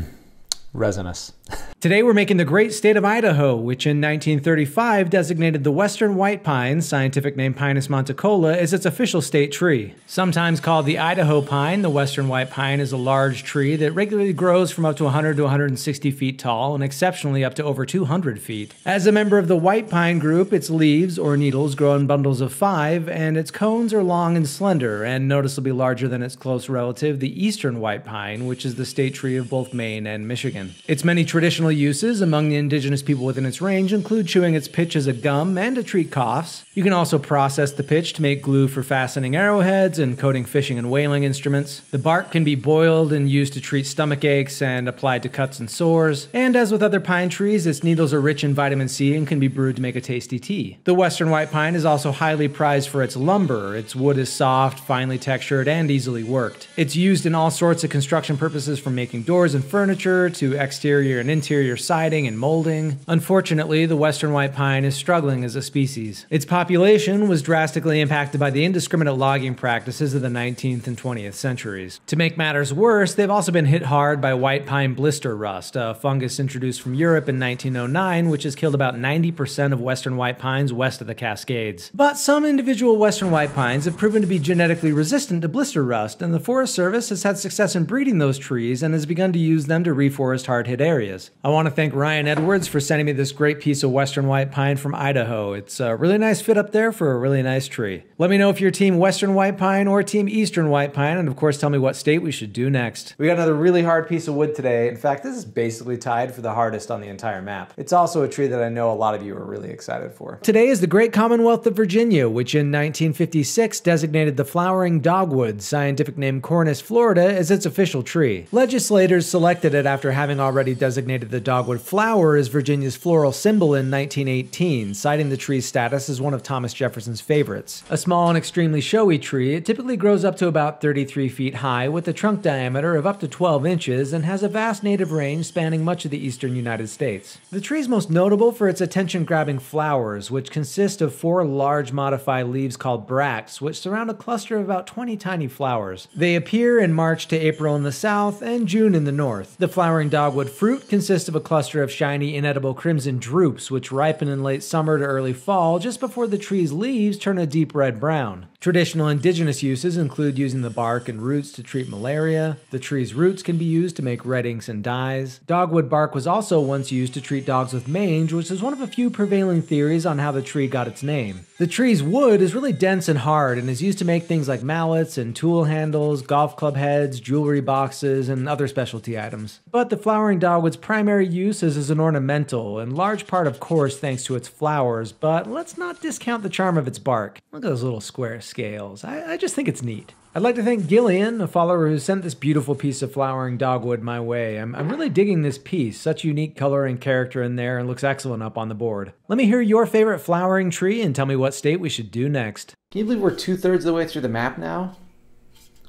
Resinous. Today we're making the great state of Idaho, which in 1935 designated the western white pine, scientific name Pinus monticola, as its official state tree. Sometimes called the Idaho pine, the western white pine is a large tree that regularly grows from up to 100 to 160 feet tall and exceptionally up to over 200 feet. As a member of the white pine group, its leaves or needles grow in bundles of five, and its cones are long and slender and noticeably larger than its close relative, the eastern white pine, which is the state tree of both Maine and Michigan. Its many traditional uses among the indigenous people within its range include chewing its pitch as a gum and to treat coughs. You can also process the pitch to make glue for fastening arrowheads and coating fishing and whaling instruments. The bark can be boiled and used to treat stomach aches and applied to cuts and sores. And as with other pine trees, its needles are rich in vitamin C and can be brewed to make a tasty tea. The western white pine is also highly prized for its lumber. Its wood is soft, finely textured, and easily worked. It's used in all sorts of construction purposes from making doors and furniture to exterior and interior siding and molding. Unfortunately, the western white pine is struggling as a species. Its population was drastically impacted by the indiscriminate logging practices of the 19th and 20th centuries. To make matters worse, they've also been hit hard by white pine blister rust, a fungus introduced from Europe in 1909, which has killed about 90% of western white pines west of the Cascades. But some individual western white pines have proven to be genetically resistant to blister rust, and the Forest Service has had success in breeding those trees and has begun to use them to reforest hard hit areas. I want to thank Ryan Edwards for sending me this great piece of western white pine from Idaho. It's a really nice fit up there for a really nice tree. Let me know if you're team western white pine or team eastern white pine, and of course, tell me what state we should do next. We got another really hard piece of wood today. In fact, this is basically tied for the hardest on the entire map. It's also a tree that I know a lot of you are really excited for. Today is the Great Commonwealth of Virginia, which in 1956 designated the flowering dogwood, scientific name Cornus florida, as its official tree. Legislators selected it after having already designated the dogwood flower is Virginia's floral symbol in 1918, citing the tree's status as one of Thomas Jefferson's favorites. A small and extremely showy tree, it typically grows up to about 33 feet high with a trunk diameter of up to 12 inches and has a vast native range spanning much of the eastern United States. The tree is most notable for its attention grabbing flowers, which consist of four large modified leaves called bracts, which surround a cluster of about 20 tiny flowers. They appear in March to April in the south and June in the north. The flowering dogwood fruit consists of a cluster of shiny, inedible crimson drupes, which ripen in late summer to early fall just before the tree's leaves turn a deep red brown. Traditional indigenous uses include using the bark and roots to treat malaria. The tree's roots can be used to make red inks and dyes. Dogwood bark was also once used to treat dogs with mange, which is one of a few prevailing theories on how the tree got its name. The tree's wood is really dense and hard and is used to make things like mallets and tool handles, golf club heads, jewelry boxes, and other specialty items. But the flowering dogwood's primary use is as an ornamental, in large part, of course, thanks to its flowers, but let's not discount the charm of its bark. Look at those little square scales. I, I just think it's neat. I'd like to thank Gillian, a follower who sent this beautiful piece of flowering dogwood my way. I'm, I'm really digging this piece. Such unique color and character in there and looks excellent up on the board. Let me hear your favorite flowering tree and tell me what state we should do next. Can you believe we're two thirds of the way through the map now?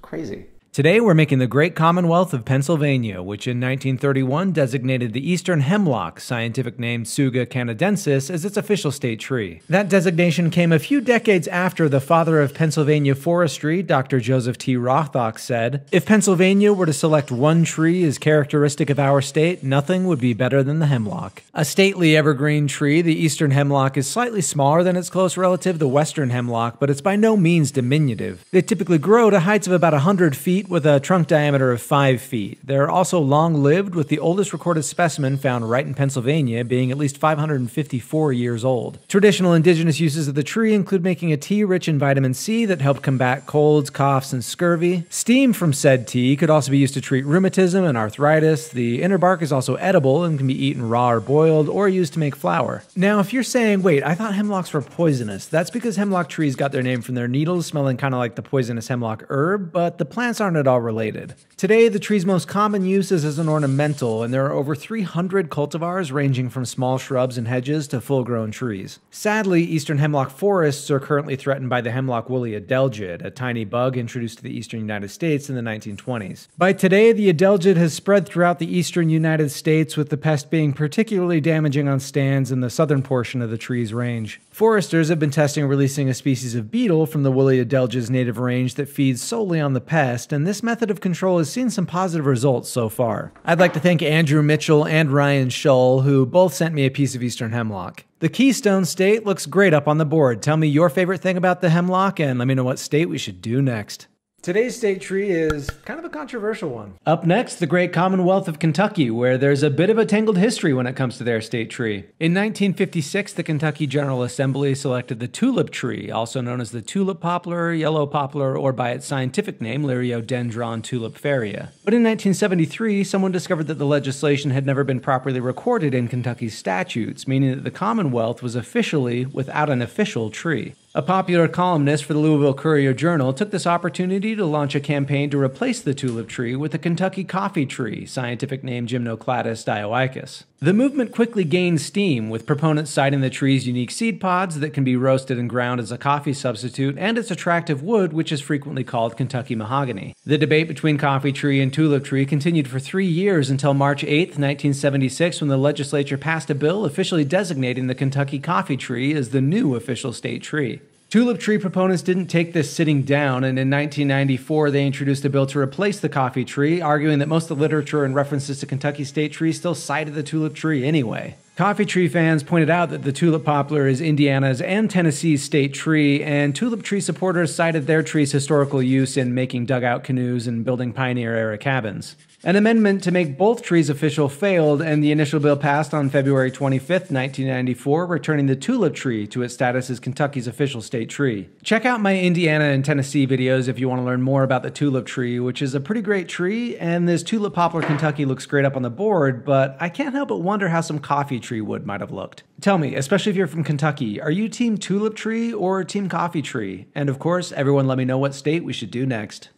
Crazy. Today, we're making the Great Commonwealth of Pennsylvania, which in 1931 designated the eastern hemlock, scientific name Tsuga canadensis, as its official state tree. That designation came a few decades after the father of Pennsylvania forestry, Dr. Joseph T. Rothrock, said If Pennsylvania were to select one tree as characteristic of our state, nothing would be better than the hemlock. A stately evergreen tree, the eastern hemlock is slightly smaller than its close relative, the western hemlock, but it's by no means diminutive. They typically grow to heights of about 100 feet with a trunk diameter of 5 feet. They're also long lived, with the oldest recorded specimen found right in Pennsylvania being at least 554 years old. Traditional indigenous uses of the tree include making a tea rich in vitamin C that helped combat colds, coughs, and scurvy. Steam from said tea could also be used to treat rheumatism and arthritis. The inner bark is also edible and can be eaten raw or boiled or used to make flour. Now, if you're saying, wait, I thought hemlocks were poisonous, that's because hemlock trees got their name from their needles smelling kind of like the poisonous hemlock herb, but the plants aren't aren't at all related. Today, the tree's most common use is as an ornamental, and there are over 300 cultivars ranging from small shrubs and hedges to full grown trees. Sadly, eastern hemlock forests are currently threatened by the hemlock woolly adelgid, a tiny bug introduced to the eastern United States in the 1920s. By today, the adelgid has spread throughout the eastern United States, with the pest being particularly damaging on stands in the southern portion of the tree's range. Foresters have been testing releasing a species of beetle from the woolly adelgid's native range that feeds solely on the pest, and this method of control has seen some positive results so far. I'd like to thank Andrew Mitchell and Ryan Schull, who both sent me a piece of eastern hemlock. The Keystone State looks great up on the board. Tell me your favorite thing about the hemlock, and let me know what state we should do next. Today's state tree is kind of a controversial one. Up next, the great Commonwealth of Kentucky, where there's a bit of a tangled history when it comes to their state tree. In 1956, the Kentucky General Assembly selected the tulip tree, also known as the tulip poplar, yellow poplar, or by its scientific name, Liriodendron tulipifera. But in 1973, someone discovered that the legislation had never been properly recorded in Kentucky's statutes, meaning that the Commonwealth was officially without an official tree. A popular columnist for the Louisville Courier Journal took this opportunity to launch a campaign to replace the tulip tree with the Kentucky coffee tree, scientific name Gymnocladus dioicus. The movement quickly gained steam, with proponents citing the tree's unique seed pods that can be roasted and ground as a coffee substitute and its attractive wood, which is frequently called Kentucky mahogany. The debate between coffee tree and tulip tree continued for three years until March 8, 1976, when the legislature passed a bill officially designating the Kentucky coffee tree as the new official state tree. Tulip tree proponents didn't take this sitting down, and in 1994 they introduced a bill to replace the coffee tree, arguing that most of the literature and references to Kentucky state tree still cited the tulip tree anyway. Coffee tree fans pointed out that the tulip poplar is Indiana's and Tennessee's state tree, and tulip tree supporters cited their tree's historical use in making dugout canoes and building pioneer era cabins. An amendment to make both trees official failed, and the initial bill passed on February 25, 1994, returning the tulip tree to its status as Kentucky's official state tree. Check out my Indiana and Tennessee videos if you want to learn more about the tulip tree, which is a pretty great tree, and this tulip poplar Kentucky looks great up on the board, but I can't help but wonder how some coffee tree wood might have looked. Tell me, especially if you're from Kentucky, are you team tulip tree or team coffee tree? And of course, everyone let me know what state we should do next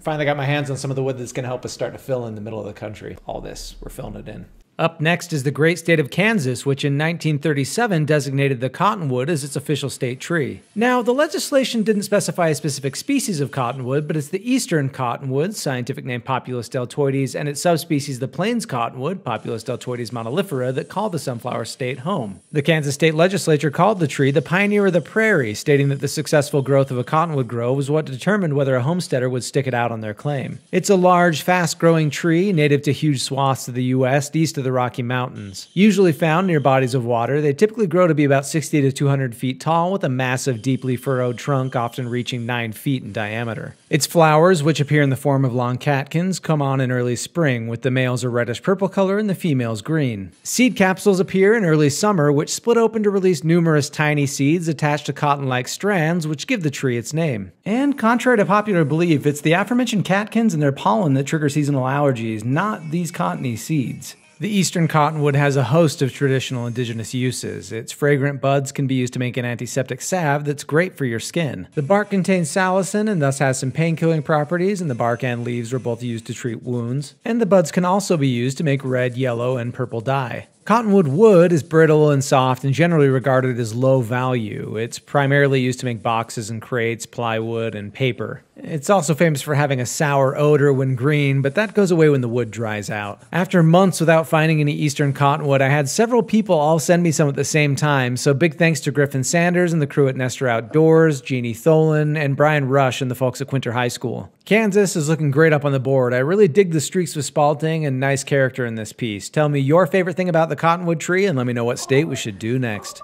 finally got my hands on some of the wood that's going to help us start to fill in the middle of the country. All this, we're filling it in. Up next is the great state of Kansas, which in 1937 designated the cottonwood as its official state tree. Now, the legislation didn't specify a specific species of cottonwood, but it's the eastern cottonwood, scientific name Populus deltoides, and its subspecies the plains cottonwood, Populus deltoides monilifera, that call the sunflower state home. The Kansas state legislature called the tree the pioneer of the prairie, stating that the successful growth of a cottonwood grove was what determined whether a homesteader would stick it out on their claim. It's a large, fast growing tree native to huge swaths of the U.S. east of the Rocky Mountains. Usually found near bodies of water, they typically grow to be about 60 to 200 feet tall with a massive, deeply furrowed trunk, often reaching 9 feet in diameter. Its flowers, which appear in the form of long catkins, come on in early spring, with the males a reddish purple color and the females green. Seed capsules appear in early summer, which split open to release numerous tiny seeds attached to cotton like strands, which give the tree its name. And contrary to popular belief, it's the aforementioned catkins and their pollen that trigger seasonal allergies, not these cottony seeds. The eastern cottonwood has a host of traditional indigenous uses. Its fragrant buds can be used to make an antiseptic salve that's great for your skin. The bark contains salicin and thus has some pain-killing properties, and the bark and leaves are both used to treat wounds. And the buds can also be used to make red, yellow, and purple dye. Cottonwood wood is brittle and soft and generally regarded as low value. It's primarily used to make boxes and crates, plywood, and paper. It's also famous for having a sour odor when green, but that goes away when the wood dries out. After months without finding any eastern cottonwood, I had several people all send me some at the same time, so big thanks to Griffin Sanders and the crew at Nestor Outdoors, Jeannie Tholen, and Brian Rush and the folks at Quinter High School. Kansas is looking great up on the board. I really dig the streaks with spalting and nice character in this piece. Tell me your favorite thing about the cottonwood tree and let me know what state we should do next.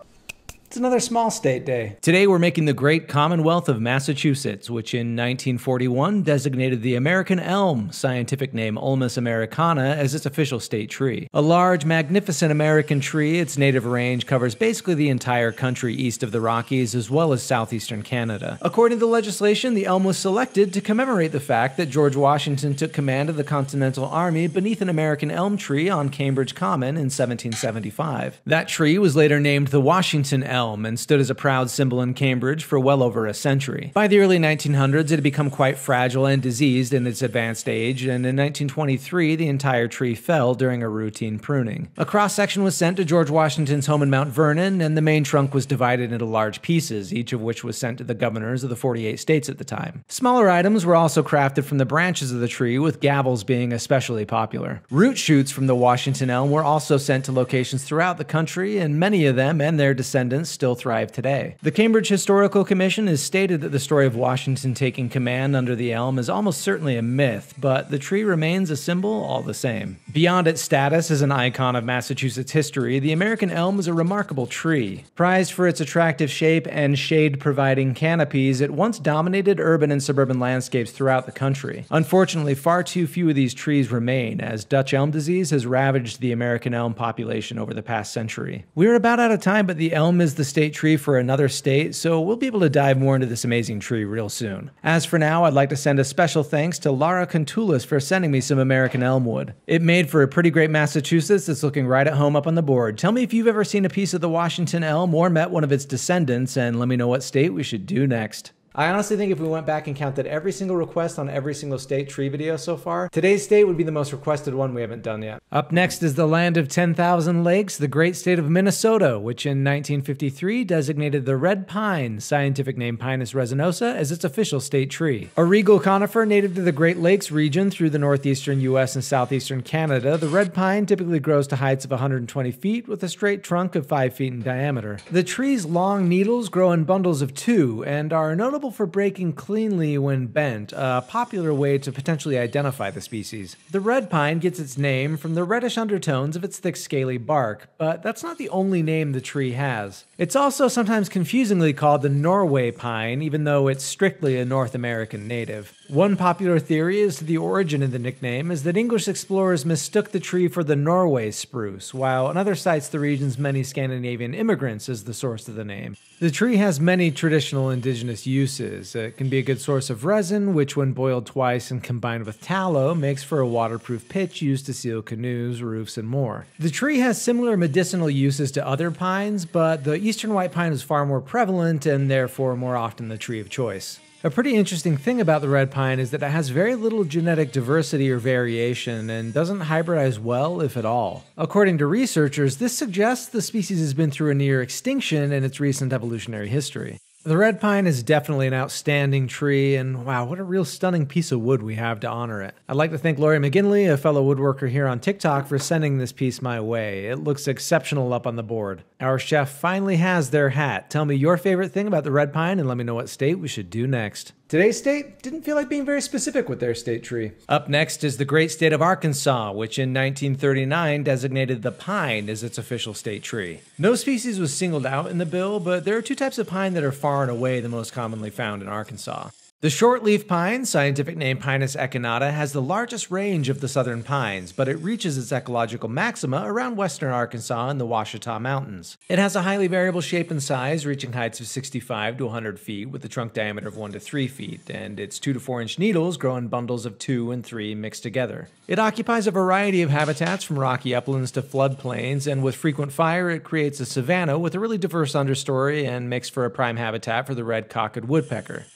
It's another small state day. Today we're making the great Commonwealth of Massachusetts, which in 1941 designated the American elm, scientific name Ulmus americana, as its official state tree. A large, magnificent American tree, its native range covers basically the entire country east of the Rockies as well as southeastern Canada. According to the legislation, the elm was selected to commemorate the fact that George Washington took command of the Continental Army beneath an American elm tree on Cambridge Common in 1775. That tree was later named the Washington elm elm and stood as a proud symbol in Cambridge for well over a century. By the early 1900s, it had become quite fragile and diseased in its advanced age, and in 1923, the entire tree fell during a routine pruning. A cross section was sent to George Washington's home in Mount Vernon, and the main trunk was divided into large pieces, each of which was sent to the governors of the 48 states at the time. Smaller items were also crafted from the branches of the tree, with gavels being especially popular. Root shoots from the Washington elm were also sent to locations throughout the country, and many of them and their descendants still thrive today. The Cambridge Historical Commission has stated that the story of Washington taking command under the elm is almost certainly a myth, but the tree remains a symbol all the same. Beyond its status as an icon of Massachusetts history, the American elm is a remarkable tree. Prized for its attractive shape and shade providing canopies, it once dominated urban and suburban landscapes throughout the country. Unfortunately, far too few of these trees remain, as Dutch elm disease has ravaged the American elm population over the past century. We're about out of time, but the elm is the state tree for another state, so we'll be able to dive more into this amazing tree real soon. As for now, I'd like to send a special thanks to Lara Contulis for sending me some American elmwood. It made for a pretty great Massachusetts that's looking right at home up on the board. Tell me if you've ever seen a piece of the Washington elm or met one of its descendants, and let me know what state we should do next. I honestly think if we went back and counted every single request on every single state tree video so far, today's state would be the most requested one we haven't done yet. Up next is the land of 10,000 lakes, the great state of Minnesota, which in 1953 designated the red pine, scientific name Pinus resinosa, as its official state tree. A regal conifer native to the Great Lakes region through the northeastern US and southeastern Canada, the red pine typically grows to heights of 120 feet with a straight trunk of 5 feet in diameter. The tree's long needles grow in bundles of two and are notable for breaking cleanly when bent, a popular way to potentially identify the species. The red pine gets its name from the reddish undertones of its thick, scaly bark, but that's not the only name the tree has. It's also sometimes confusingly called the Norway pine, even though it's strictly a North American native. One popular theory as to the origin of the nickname is that English explorers mistook the tree for the Norway spruce, while another cites the region's many Scandinavian immigrants as the source of the name. The tree has many traditional indigenous uses. It can be a good source of resin, which, when boiled twice and combined with tallow, makes for a waterproof pitch used to seal canoes, roofs, and more. The tree has similar medicinal uses to other pines, but the eastern white pine is far more prevalent and therefore more often the tree of choice. A pretty interesting thing about the red pine is that it has very little genetic diversity or variation and doesn't hybridize well, if at all. According to researchers, this suggests the species has been through a near extinction in its recent evolutionary history. The red pine is definitely an outstanding tree, and wow, what a real stunning piece of wood we have to honor it. I'd like to thank Laurie McGinley, a fellow woodworker here on TikTok, for sending this piece my way. It looks exceptional up on the board. Our chef finally has their hat. Tell me your favorite thing about the red pine and let me know what state we should do next. Today's state didn't feel like being very specific with their state tree. Up next is the great state of Arkansas, which in 1939 designated the pine as its official state tree. No species was singled out in the bill, but there are two types of pine that are far and away the most commonly found in Arkansas. The shortleaf pine, scientific name Pinus echinata, has the largest range of the southern pines, but it reaches its ecological maxima around western Arkansas in the Ouachita Mountains. It has a highly variable shape and size, reaching heights of 65 to 100 feet with a trunk diameter of 1 to 3 feet, and its 2 to 4 inch needles grow in bundles of 2 and 3 mixed together. It occupies a variety of habitats from rocky uplands to floodplains, and with frequent fire, it creates a savanna with a really diverse understory and makes for a prime habitat for the red-cockaded woodpecker.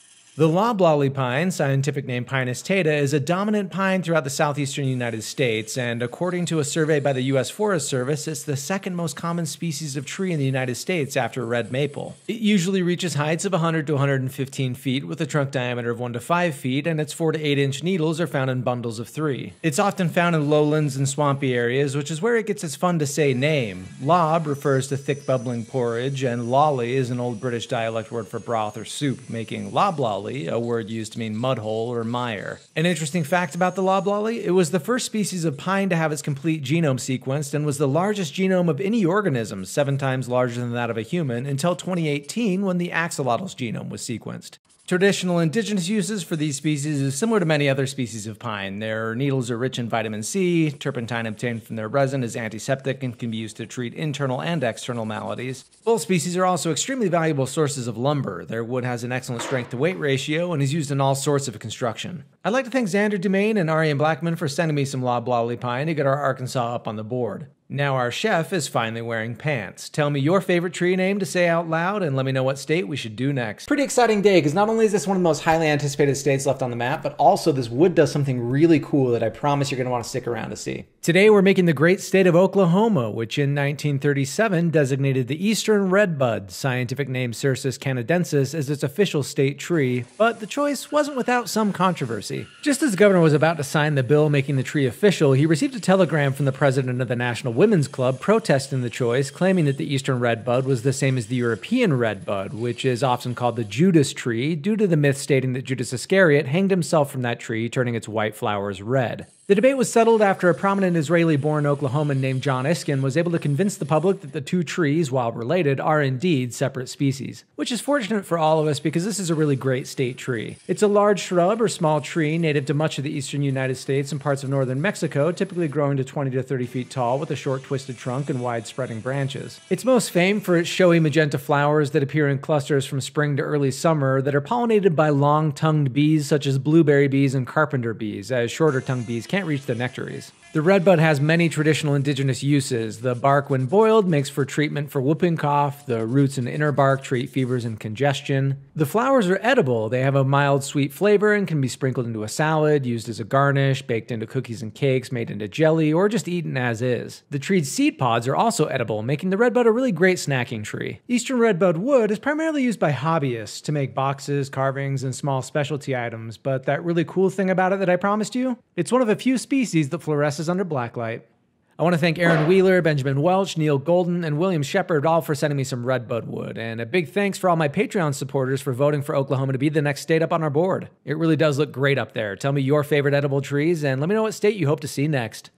The loblolly pine, scientific name Pinus taeda, is a dominant pine throughout the southeastern United States, and according to a survey by the U.S. Forest Service, it's the second most common species of tree in the United States after red maple. It usually reaches heights of 100 to 115 feet with a trunk diameter of 1 to 5 feet, and its 4 to 8 inch needles are found in bundles of 3. It's often found in lowlands and swampy areas, which is where it gets its fun to say name. Lob refers to thick bubbling porridge, and lolly is an old British dialect word for broth or soup, making loblolly a word used to mean mudhole or mire. An interesting fact about the loblolly it was the first species of pine to have its complete genome sequenced and was the largest genome of any organism, seven times larger than that of a human, until 2018 when the axolotl's genome was sequenced. Traditional indigenous uses for these species is similar to many other species of pine. Their needles are rich in vitamin C. Turpentine obtained from their resin is antiseptic and can be used to treat internal and external maladies. Both species are also extremely valuable sources of lumber. Their wood has an excellent strength to weight ratio and is used in all sorts of construction. I'd like to thank Xander Dumaine and Arian Blackman for sending me some loblolly pine to get our Arkansas up on the board. Now our chef is finally wearing pants. Tell me your favorite tree name to say out loud and let me know what state we should do next. Pretty exciting day because not only is this one of the most highly anticipated states left on the map, but also this wood does something really cool that I promise you're going to want to stick around to see. Today we're making the great state of Oklahoma, which in 1937 designated the eastern redbud, scientific name Cercis canadensis, as its official state tree, but the choice wasn't without some controversy. Just as the governor was about to sign the bill making the tree official, he received a telegram from the president of the National Women's Club protesting the choice, claiming that the eastern redbud was the same as the European redbud, which is often called the Judas tree, due to the myth stating that Judas Iscariot hanged himself from that tree, turning its white flowers red. The debate was settled after a prominent Israeli born Oklahoman named John Iskin was able to convince the public that the two trees, while related, are indeed separate species. Which is fortunate for all of us because this is a really great state tree. It's a large shrub or small tree native to much of the eastern United States and parts of northern Mexico, typically growing to 20 to 30 feet tall with a short twisted trunk and wide spreading branches. It's most famed for its showy magenta flowers that appear in clusters from spring to early summer that are pollinated by long tongued bees such as blueberry bees and carpenter bees, as shorter tongued bees can't reach the nectaries. The redbud has many traditional indigenous uses. The bark, when boiled, makes for treatment for whooping cough. The roots and inner bark treat fevers and congestion. The flowers are edible. They have a mild, sweet flavor and can be sprinkled into a salad, used as a garnish, baked into cookies and cakes, made into jelly, or just eaten as is. The tree's seed pods are also edible, making the redbud a really great snacking tree. Eastern redbud wood is primarily used by hobbyists to make boxes, carvings, and small specialty items, but that really cool thing about it that I promised you? It's one of a few species that fluoresces under blacklight. I want to thank Aaron Wheeler, Benjamin Welch, Neil Golden, and William Shepard all for sending me some redbud wood. And a big thanks for all my Patreon supporters for voting for Oklahoma to be the next state up on our board. It really does look great up there. Tell me your favorite edible trees and let me know what state you hope to see next.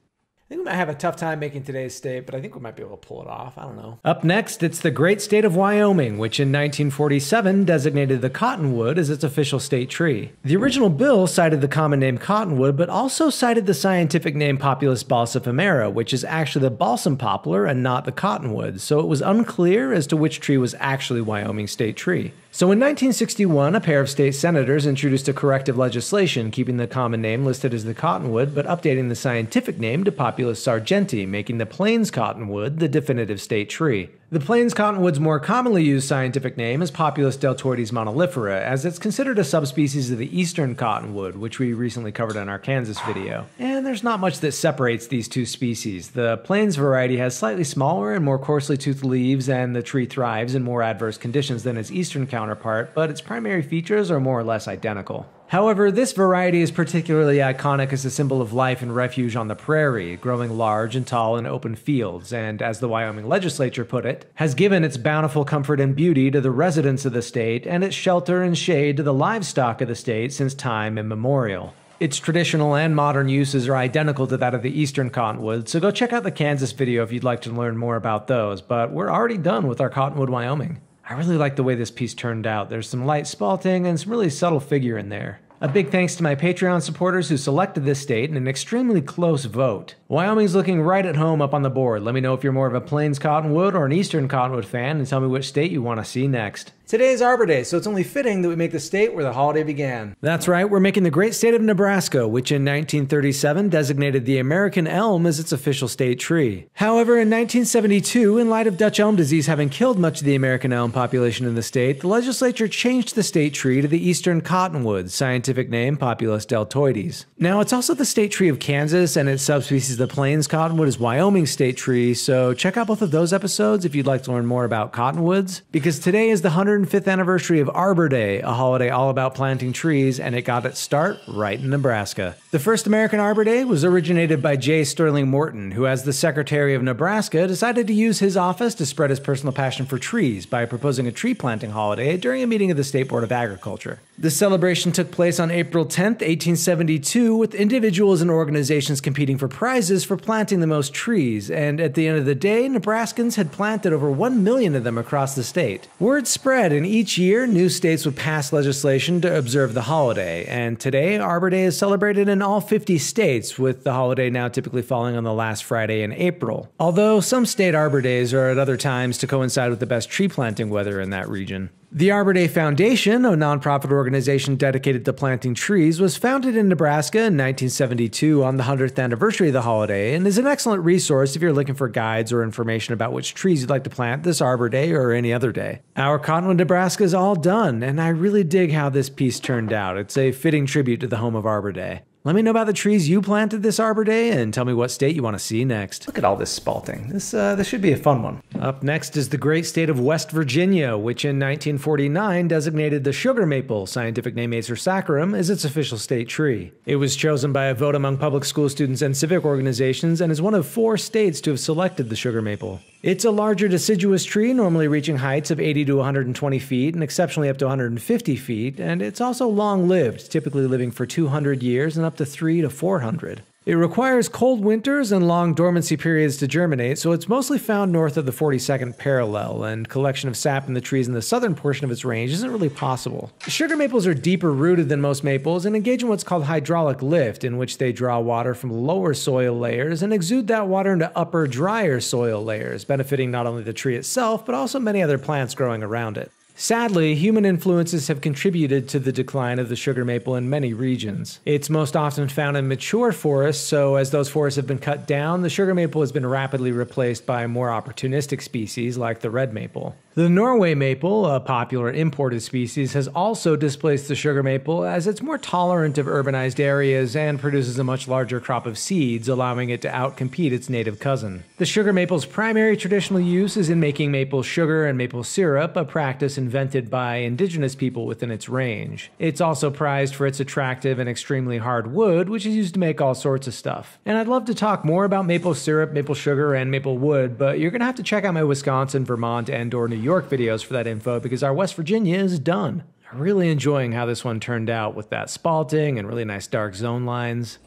I think we might have a tough time making today's state, but I think we might be able to pull it off. I don't know. Up next, it's the great state of Wyoming, which in 1947 designated the cottonwood as its official state tree. The original bill cited the common name cottonwood, but also cited the scientific name Populus balsamifera, which is actually the balsam poplar and not the cottonwood, so it was unclear as to which tree was actually Wyoming's state tree. So in 1961, a pair of state senators introduced a corrective legislation keeping the common name listed as the cottonwood, but updating the scientific name to Populus sargentii, making the plains cottonwood the definitive state tree. The plains cottonwood's more commonly used scientific name is Populus deltoides monilifera, as it's considered a subspecies of the eastern cottonwood, which we recently covered in our Kansas video. And there's not much that separates these two species. The plains variety has slightly smaller and more coarsely toothed leaves, and the tree thrives in more adverse conditions than its eastern counterpart, but its primary features are more or less identical. However, this variety is particularly iconic as a symbol of life and refuge on the prairie, growing large and tall in open fields, and as the Wyoming legislature put it, has given its bountiful comfort and beauty to the residents of the state and its shelter and shade to the livestock of the state since time immemorial. Its traditional and modern uses are identical to that of the eastern cottonwood, so go check out the Kansas video if you'd like to learn more about those, but we're already done with our Cottonwood Wyoming. I really like the way this piece turned out. There's some light spalting and some really subtle figure in there. A big thanks to my Patreon supporters who selected this state in an extremely close vote. Wyoming's looking right at home up on the board. Let me know if you're more of a Plains Cottonwood or an Eastern Cottonwood fan and tell me which state you want to see next. Today is Arbor Day, so it's only fitting that we make the state where the holiday began. That's right, we're making the great state of Nebraska, which in 1937 designated the American elm as its official state tree. However, in 1972, in light of Dutch elm disease having killed much of the American elm population in the state, the legislature changed the state tree to the Eastern Cottonwood, scientific name Populus deltoides. Now, it's also the state tree of Kansas, and its subspecies the Plains Cottonwood is Wyoming's state tree, so check out both of those episodes if you'd like to learn more about cottonwoods, because today is the 105th anniversary of Arbor Day, a holiday all about planting trees, and it got its start right in Nebraska. The first American Arbor Day was originated by J. Sterling Morton, who, as the Secretary of Nebraska, decided to use his office to spread his personal passion for trees by proposing a tree planting holiday during a meeting of the State Board of Agriculture. The celebration took place on April 10, 1872, with individuals and organizations competing for prizes for planting the most trees, and at the end of the day, Nebraskans had planted over 1 million of them across the state. Word spread, and each year, new states would pass legislation to observe the holiday, and today, Arbor Day is celebrated in all 50 states, with the holiday now typically falling on the last Friday in April. Although some state Arbor Days are at other times to coincide with the best tree planting weather in that region. The Arbor Day Foundation, a nonprofit organization dedicated to planting trees, was founded in Nebraska in 1972 on the 100th anniversary of the holiday and is an excellent resource if you're looking for guides or information about which trees you'd like to plant this Arbor Day or any other day. Our Cottonwood, Nebraska is all done, and I really dig how this piece turned out. It's a fitting tribute to the home of Arbor Day. Let me know about the trees you planted this Arbor Day and tell me what state you want to see next. Look at all this spalting. This, uh, this should be a fun one. Up next is the great state of West Virginia, which in 1949 designated the sugar maple, scientific name Acer saccharum, as its official state tree. It was chosen by a vote among public school students and civic organizations and is one of four states to have selected the sugar maple. It's a larger deciduous tree, normally reaching heights of 80 to 120 feet and exceptionally up to 150 feet, and it's also long lived, typically living for 200 years and up to 3 to 400. It requires cold winters and long dormancy periods to germinate, so it's mostly found north of the 42nd parallel, and collection of sap in the trees in the southern portion of its range isn't really possible. Sugar maples are deeper rooted than most maples and engage in what's called hydraulic lift, in which they draw water from lower soil layers and exude that water into upper, drier soil layers, benefiting not only the tree itself, but also many other plants growing around it. Sadly, human influences have contributed to the decline of the sugar maple in many regions. It's most often found in mature forests, so as those forests have been cut down, the sugar maple has been rapidly replaced by more opportunistic species like the red maple. The Norway maple, a popular imported species, has also displaced the sugar maple as it's more tolerant of urbanized areas and produces a much larger crop of seeds, allowing it to outcompete its native cousin. The sugar maple's primary traditional use is in making maple sugar and maple syrup, a practice invented by indigenous people within its range. It's also prized for its attractive and extremely hard wood, which is used to make all sorts of stuff. And I'd love to talk more about maple syrup, maple sugar, and maple wood, but you're gonna have to check out my Wisconsin, Vermont, and or New York videos for that info because our West Virginia is done. I'm really enjoying how this one turned out with that spalting and really nice dark zone lines.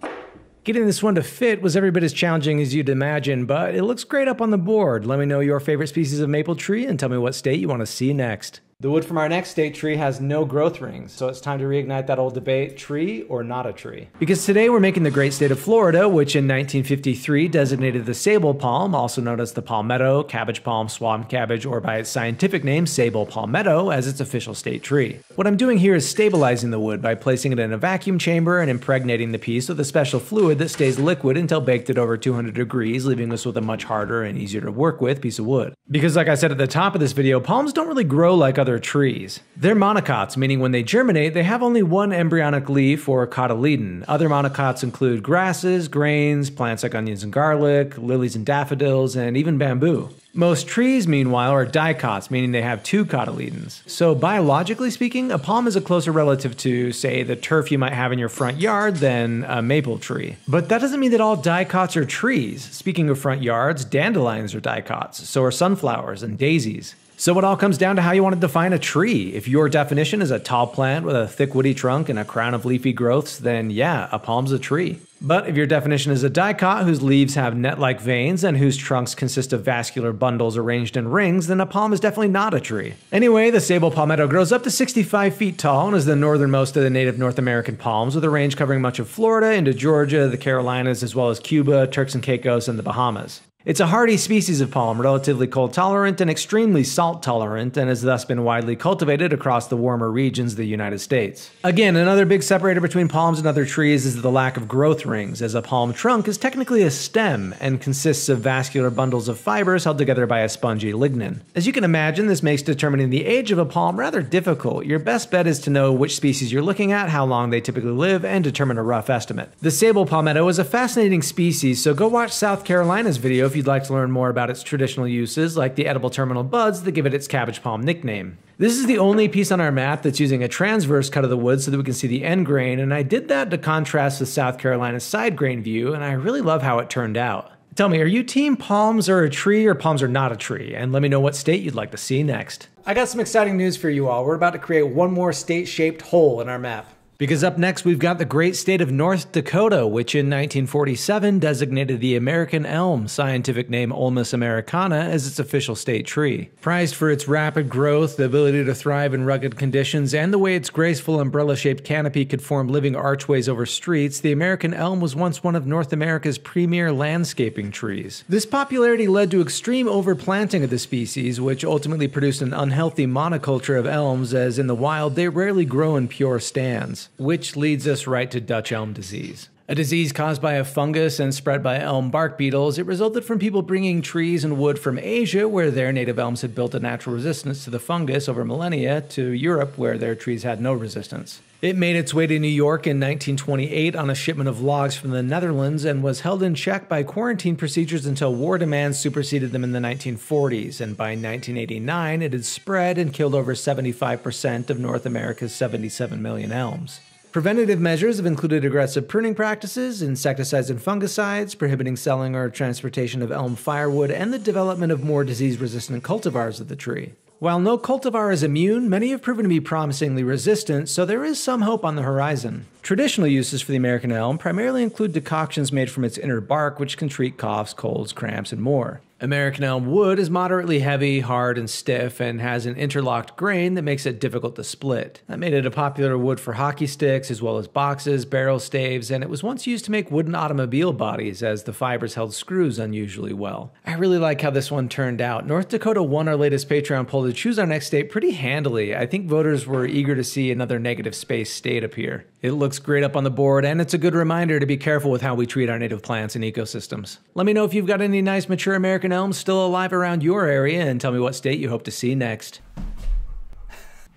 Getting this one to fit was every bit as challenging as you'd imagine, but it looks great up on the board. Let me know your favorite species of maple tree and tell me what state you want to see next. The wood from our next state tree has no growth rings, so it's time to reignite that old debate tree or not a tree. Because today we're making the great state of Florida, which in 1953 designated the sabal palm, also known as the palmetto, cabbage palm, swamp cabbage, or by its scientific name, sabal palmetto, as its official state tree. What I'm doing here is stabilizing the wood by placing it in a vacuum chamber and impregnating the piece with a special fluid that stays liquid until baked at over 200 degrees, leaving us with a much harder and easier to work with piece of wood. Because, like I said at the top of this video, palms don't really grow like other trees. They're monocots, meaning when they germinate, they have only one embryonic leaf or cotyledon. Other monocots include grasses, grains, plants like onions and garlic, lilies and daffodils, and even bamboo. Most trees, meanwhile, are dicots, meaning they have two cotyledons. So, biologically speaking, a palm is a closer relative to, say, the turf you might have in your front yard than a maple tree. But that doesn't mean that all dicots are trees. Speaking of front yards, dandelions are dicots, so are sunflowers and daisies. So it all comes down to how you want to define a tree. If your definition is a tall plant with a thick woody trunk and a crown of leafy growths, then yeah, a palm's a tree. But if your definition is a dicot whose leaves have net-like veins and whose trunks consist of vascular bundles arranged in rings, then a palm is definitely not a tree. Anyway, the sabal palmetto grows up to 65 feet tall and is the northernmost of the native North American palms, with a range covering much of Florida into Georgia, the Carolinas, as well as Cuba, Turks and Caicos, and the Bahamas. It's a hardy species of palm, relatively cold tolerant and extremely salt tolerant, and has thus been widely cultivated across the warmer regions of the United States. Again, another big separator between palms and other trees is the lack of growth rings, as a palm trunk is technically a stem and consists of vascular bundles of fibers held together by a spongy lignin. As you can imagine, this makes determining the age of a palm rather difficult. Your best bet is to know which species you're looking at, how long they typically live, and determine a rough estimate. The sabal palmetto is a fascinating species, so go watch South Carolina's video if you'd like to learn more about its traditional uses, like the edible terminal buds that give it its cabbage palm nickname. This is the only piece on our map that's using a transverse cut of the wood so that we can see the end grain, and I did that to contrast with South Carolina's side grain view, and I really love how it turned out. Tell me, are you team palms are a tree or palms are not a tree? And let me know what state you'd like to see next. I got some exciting news for you all. We're about to create one more state shaped hole in our map. Because up next, we've got the great state of North Dakota, which in 1947 designated the American elm, scientific name Ulmus americana, as its official state tree. Prized for its rapid growth, the ability to thrive in rugged conditions, and the way its graceful umbrella shaped canopy could form living archways over streets, the American elm was once one of North America's premier landscaping trees. This popularity led to extreme overplanting of the species, which ultimately produced an unhealthy monoculture of elms, as in the wild they rarely grow in pure stands. Which leads us right to Dutch elm disease. A disease caused by a fungus and spread by elm bark beetles, it resulted from people bringing trees and wood from Asia, where their native elms had built a natural resistance to the fungus over millennia, to Europe, where their trees had no resistance. It made its way to New York in 1928 on a shipment of logs from the Netherlands and was held in check by quarantine procedures until war demands superseded them in the 1940s. And by 1989, it had spread and killed over 75% of North America's 77 million elms. Preventative measures have included aggressive pruning practices, insecticides and fungicides, prohibiting selling or transportation of elm firewood, and the development of more disease resistant cultivars of the tree. While no cultivar is immune, many have proven to be promisingly resistant, so there is some hope on the horizon. Traditional uses for the American elm primarily include decoctions made from its inner bark, which can treat coughs, colds, cramps, and more. American elm wood is moderately heavy, hard, and stiff, and has an interlocked grain that makes it difficult to split. That made it a popular wood for hockey sticks, as well as boxes, barrel staves, and it was once used to make wooden automobile bodies, as the fibers held screws unusually well. I really like how this one turned out. North Dakota won our latest Patreon poll to choose our next state pretty handily. I think voters were eager to see another negative space state appear. It looks great up on the board, and it's a good reminder to be careful with how we treat our native plants and ecosystems. Let me know if you've got any nice mature American elms still alive around your area, and tell me what state you hope to see next.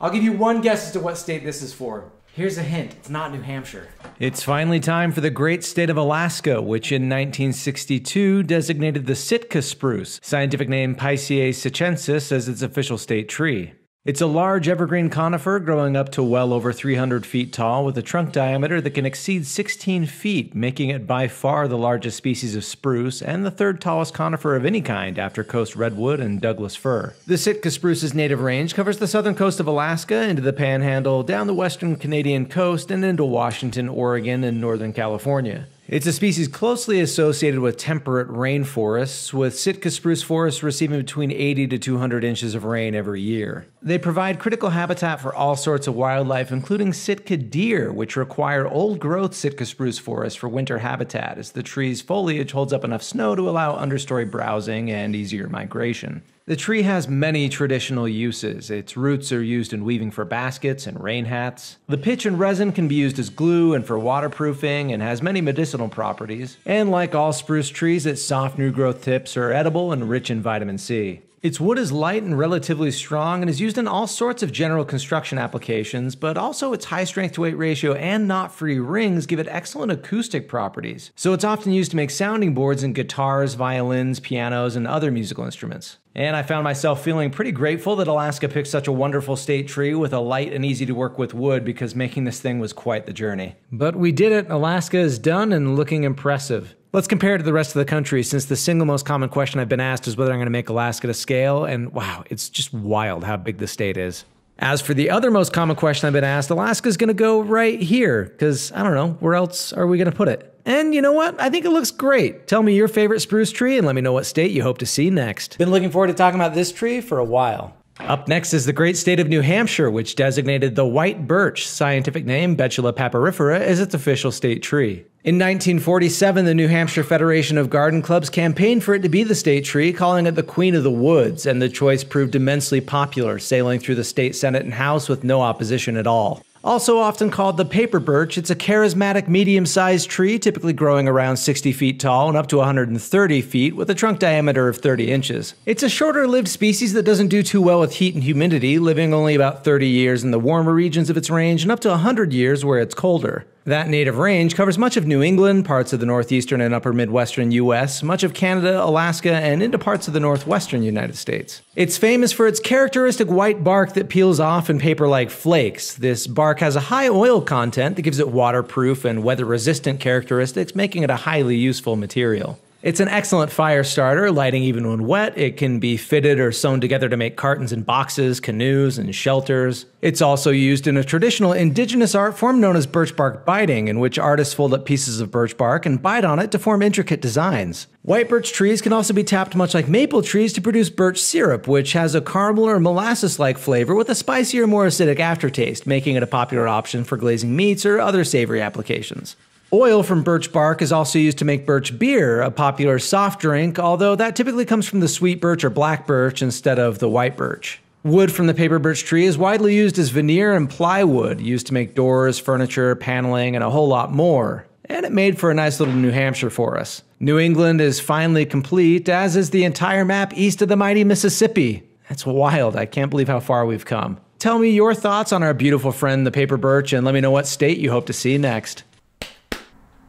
I'll give you one guess as to what state this is for. Here's a hint it's not New Hampshire. It's finally time for the great state of Alaska, which in 1962 designated the Sitka spruce, scientific name Picea sitchensis, as its official state tree. It's a large evergreen conifer growing up to well over 300 feet tall with a trunk diameter that can exceed 16 feet, making it by far the largest species of spruce and the third tallest conifer of any kind after coast redwood and Douglas fir. The Sitka spruce's native range covers the southern coast of Alaska into the panhandle, down the western Canadian coast, and into Washington, Oregon, and northern California. It's a species closely associated with temperate rainforests, with Sitka spruce forests receiving between 80 to 200 inches of rain every year. They provide critical habitat for all sorts of wildlife, including Sitka deer, which require old growth Sitka spruce forests for winter habitat, as the tree's foliage holds up enough snow to allow understory browsing and easier migration. The tree has many traditional uses. Its roots are used in weaving for baskets and rain hats. The pitch and resin can be used as glue and for waterproofing and has many medicinal properties. And like all spruce trees, its soft new growth tips are edible and rich in vitamin C. Its wood is light and relatively strong and is used in all sorts of general construction applications, but also its high strength to weight ratio and knot free rings give it excellent acoustic properties. So it's often used to make sounding boards in guitars, violins, pianos, and other musical instruments. And I found myself feeling pretty grateful that Alaska picked such a wonderful state tree with a light and easy to work with wood because making this thing was quite the journey. But we did it. Alaska is done and looking impressive. Let's compare it to the rest of the country since the single most common question I've been asked is whether I'm going to make Alaska to scale. And wow, it's just wild how big the state is. As for the other most common question I've been asked, Alaska's going to go right here because I don't know, where else are we going to put it? And you know what? I think it looks great. Tell me your favorite spruce tree and let me know what state you hope to see next. Been looking forward to talking about this tree for a while. Up next is the great state of New Hampshire, which designated the white birch, scientific name Betula papyrifera, as its official state tree. In 1947, the New Hampshire Federation of Garden Clubs campaigned for it to be the state tree, calling it the Queen of the Woods, and the choice proved immensely popular, sailing through the state Senate and House with no opposition at all. Also often called the paper birch, it's a charismatic medium sized tree, typically growing around 60 feet tall and up to 130 feet, with a trunk diameter of 30 inches. It's a shorter lived species that doesn't do too well with heat and humidity, living only about 30 years in the warmer regions of its range and up to 100 years where it's colder. That native range covers much of New England, parts of the northeastern and upper Midwestern US, much of Canada, Alaska, and into parts of the northwestern United States. It's famous for its characteristic white bark that peels off in paper like flakes. This bark has a high oil content that gives it waterproof and weather resistant characteristics, making it a highly useful material. It's an excellent fire starter, lighting even when wet. It can be fitted or sewn together to make cartons and boxes, canoes, and shelters. It's also used in a traditional indigenous art form known as birch bark biting, in which artists fold up pieces of birch bark and bite on it to form intricate designs. White birch trees can also be tapped much like maple trees to produce birch syrup, which has a caramel or molasses like flavor with a spicier, more acidic aftertaste, making it a popular option for glazing meats or other savory applications. Oil from birch bark is also used to make birch beer, a popular soft drink, although that typically comes from the sweet birch or black birch instead of the white birch. Wood from the paper birch tree is widely used as veneer and plywood, used to make doors, furniture, paneling, and a whole lot more. And it made for a nice little New Hampshire for us. New England is finally complete, as is the entire map east of the mighty Mississippi. That's wild. I can't believe how far we've come. Tell me your thoughts on our beautiful friend, the paper birch, and let me know what state you hope to see next.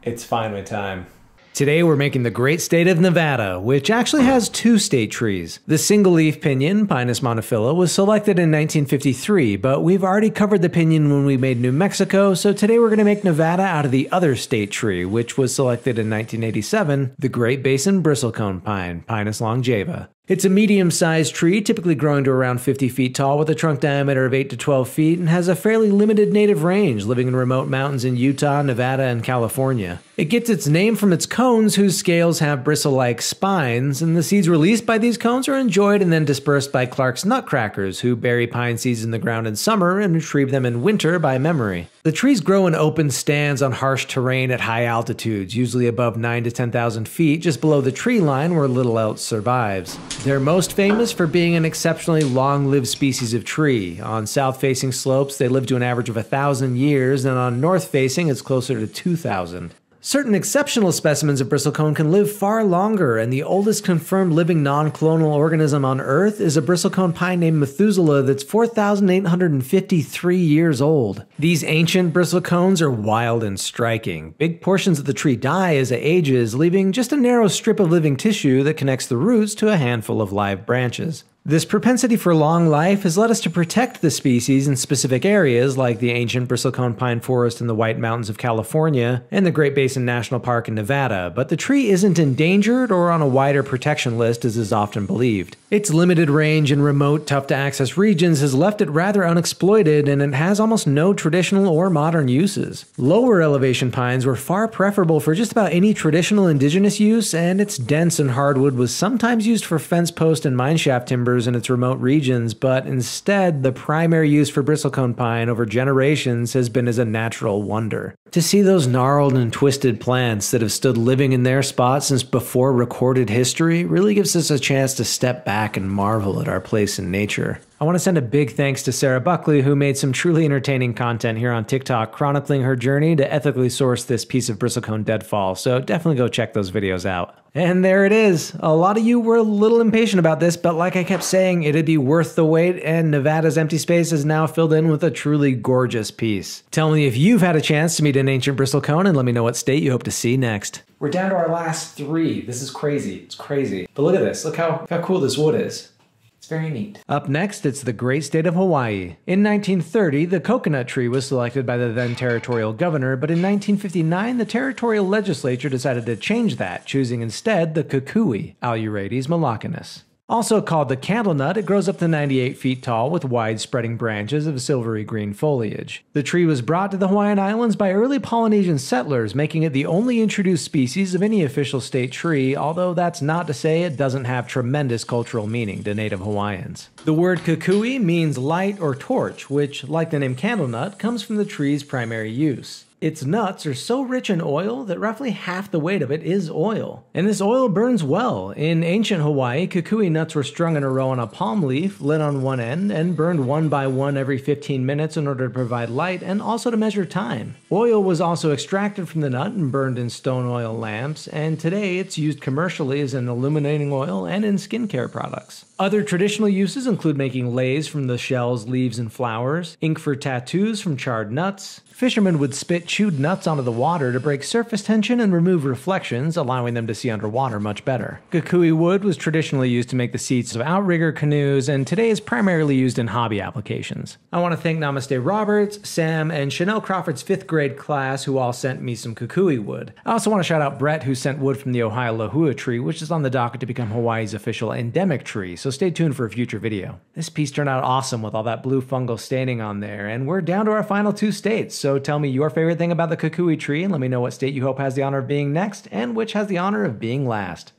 It's finally time. Today we're making the great state of Nevada, which actually has two state trees. The single leaf pinyon, Pinus monophylla, was selected in 1953, but we've already covered the pinyon when we made New Mexico, so today we're going to make Nevada out of the other state tree, which was selected in 1987, the Great Basin bristlecone pine, Pinus longeva. It's a medium sized tree, typically growing to around 50 feet tall, with a trunk diameter of 8 to 12 feet, and has a fairly limited native range, living in remote mountains in Utah, Nevada, and California. It gets its name from its cones, whose scales have bristle like spines, and the seeds released by these cones are enjoyed and then dispersed by Clark's nutcrackers, who bury pine seeds in the ground in summer and retrieve them in winter by memory. The trees grow in open stands on harsh terrain at high altitudes, usually above 9 to 10,000 feet, just below the tree line where little else survives. They're most famous for being an exceptionally long lived species of tree. On south facing slopes, they live to an average of 1,000 years, and on north facing, it's closer to 2,000. Certain exceptional specimens of bristlecone can live far longer, and the oldest confirmed living non clonal organism on Earth is a bristlecone pine named Methuselah that's 4,853 years old. These ancient bristlecones are wild and striking. Big portions of the tree die as it ages, leaving just a narrow strip of living tissue that connects the roots to a handful of live branches. This propensity for long life has led us to protect the species in specific areas like the ancient bristlecone pine forest in the White Mountains of California and the Great Basin National Park in Nevada, but the tree isn't endangered or on a wider protection list as is often believed. Its limited range in remote, tough to access regions has left it rather unexploited and it has almost no traditional or modern uses. Lower elevation pines were far preferable for just about any traditional indigenous use, and its dense and hardwood was sometimes used for fence post and mineshaft in its remote regions, but instead, the primary use for bristlecone pine over generations has been as a natural wonder. To see those gnarled and twisted plants that have stood living in their spot since before recorded history really gives us a chance to step back and marvel at our place in nature. I want to send a big thanks to Sarah Buckley, who made some truly entertaining content here on TikTok chronicling her journey to ethically source this piece of bristlecone deadfall, so definitely go check those videos out. And there it is. A lot of you were a little impatient about this, but like I kept saying, it'd be worth the wait, and Nevada's empty space is now filled in with a truly gorgeous piece. Tell me if you've had a chance to meet an ancient bristlecone, and let me know what state you hope to see next. We're down to our last three. This is crazy. It's crazy. But look at this. Look how, how cool this wood is. It's very neat. Up next, it's the great state of Hawaii. In 1930, the coconut tree was selected by the then territorial governor, but in 1959, the territorial legislature decided to change that, choosing instead the kukui, Aleurites moluccanus. Also called the candle nut, it grows up to 98 feet tall with wide spreading branches of silvery green foliage. The tree was brought to the Hawaiian Islands by early Polynesian settlers, making it the only introduced species of any official state tree, although that's not to say it doesn't have tremendous cultural meaning to native Hawaiians. The word kukui means light or torch, which, like the name candle nut, comes from the tree's primary use. Its nuts are so rich in oil that roughly half the weight of it is oil. And this oil burns well. In ancient Hawaii, kukui nuts were strung in a row on a palm leaf, lit on one end, and burned one by one every 15 minutes in order to provide light and also to measure time. Oil was also extracted from the nut and burned in stone oil lamps, and today it's used commercially as an illuminating oil and in skincare products. Other traditional uses include making leis from the shells, leaves, and flowers, ink for tattoos from charred nuts, Fishermen would spit chewed nuts onto the water to break surface tension and remove reflections, allowing them to see underwater much better. Kukui wood was traditionally used to make the seats of outrigger canoes, and today is primarily used in hobby applications. I want to thank Namaste Roberts, Sam, and Chanel Crawford's fifth grade class who all sent me some kukui wood. I also want to shout out Brett who sent wood from the Ohia Lehua tree, which is on the docket to become Hawaii's official endemic tree, so stay tuned for a future video. This piece turned out awesome with all that blue fungal staining on there, and we're down to our final two states, so so tell me your favorite thing about the Kukui tree and let me know what state you hope has the honor of being next and which has the honor of being last.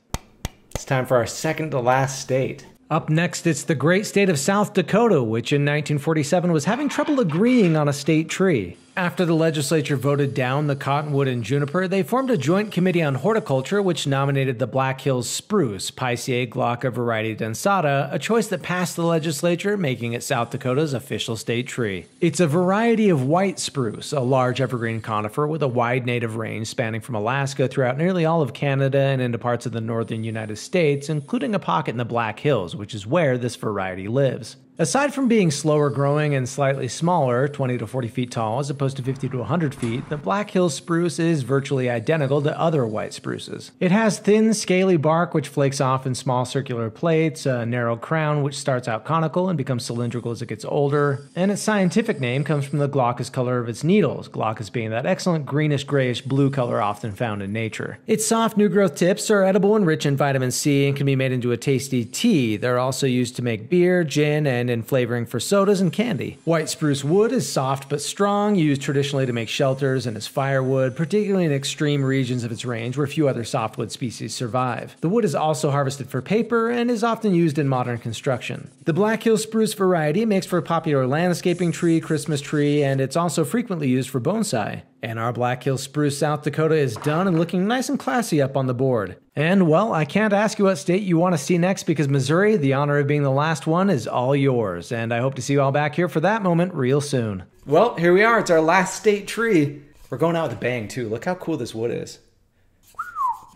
It's time for our second to last state. Up next, it's the great state of South Dakota, which in 1947 was having trouble agreeing on a state tree. After the legislature voted down the cottonwood and juniper, they formed a joint committee on horticulture which nominated the Black Hills spruce, Picea glauca variety densata, a choice that passed the legislature, making it South Dakota's official state tree. It's a variety of white spruce, a large evergreen conifer with a wide native range spanning from Alaska throughout nearly all of Canada and into parts of the northern United States, including a pocket in the Black Hills, which is where this variety lives. Aside from being slower growing and slightly smaller, 20 to 40 feet tall, as opposed to 50 to 100 feet, the Black Hills spruce is virtually identical to other white spruces. It has thin, scaly bark which flakes off in small circular plates, a narrow crown which starts out conical and becomes cylindrical as it gets older, and its scientific name comes from the glaucous color of its needles, glaucous being that excellent greenish grayish blue color often found in nature. Its soft new growth tips are edible and rich in vitamin C and can be made into a tasty tea. They're also used to make beer, gin, and in flavoring for sodas and candy. White spruce wood is soft but strong, used traditionally to make shelters and as firewood, particularly in extreme regions of its range where few other softwood species survive. The wood is also harvested for paper and is often used in modern construction. The Black Hill spruce variety makes for a popular landscaping tree, Christmas tree, and it's also frequently used for bonsai. And our Black Hill Spruce South Dakota is done and looking nice and classy up on the board. And well, I can't ask you what state you want to see next because Missouri, the honor of being the last one, is all yours. And I hope to see you all back here for that moment real soon. Well, here we are. It's our last state tree. We're going out with a bang, too. Look how cool this wood is.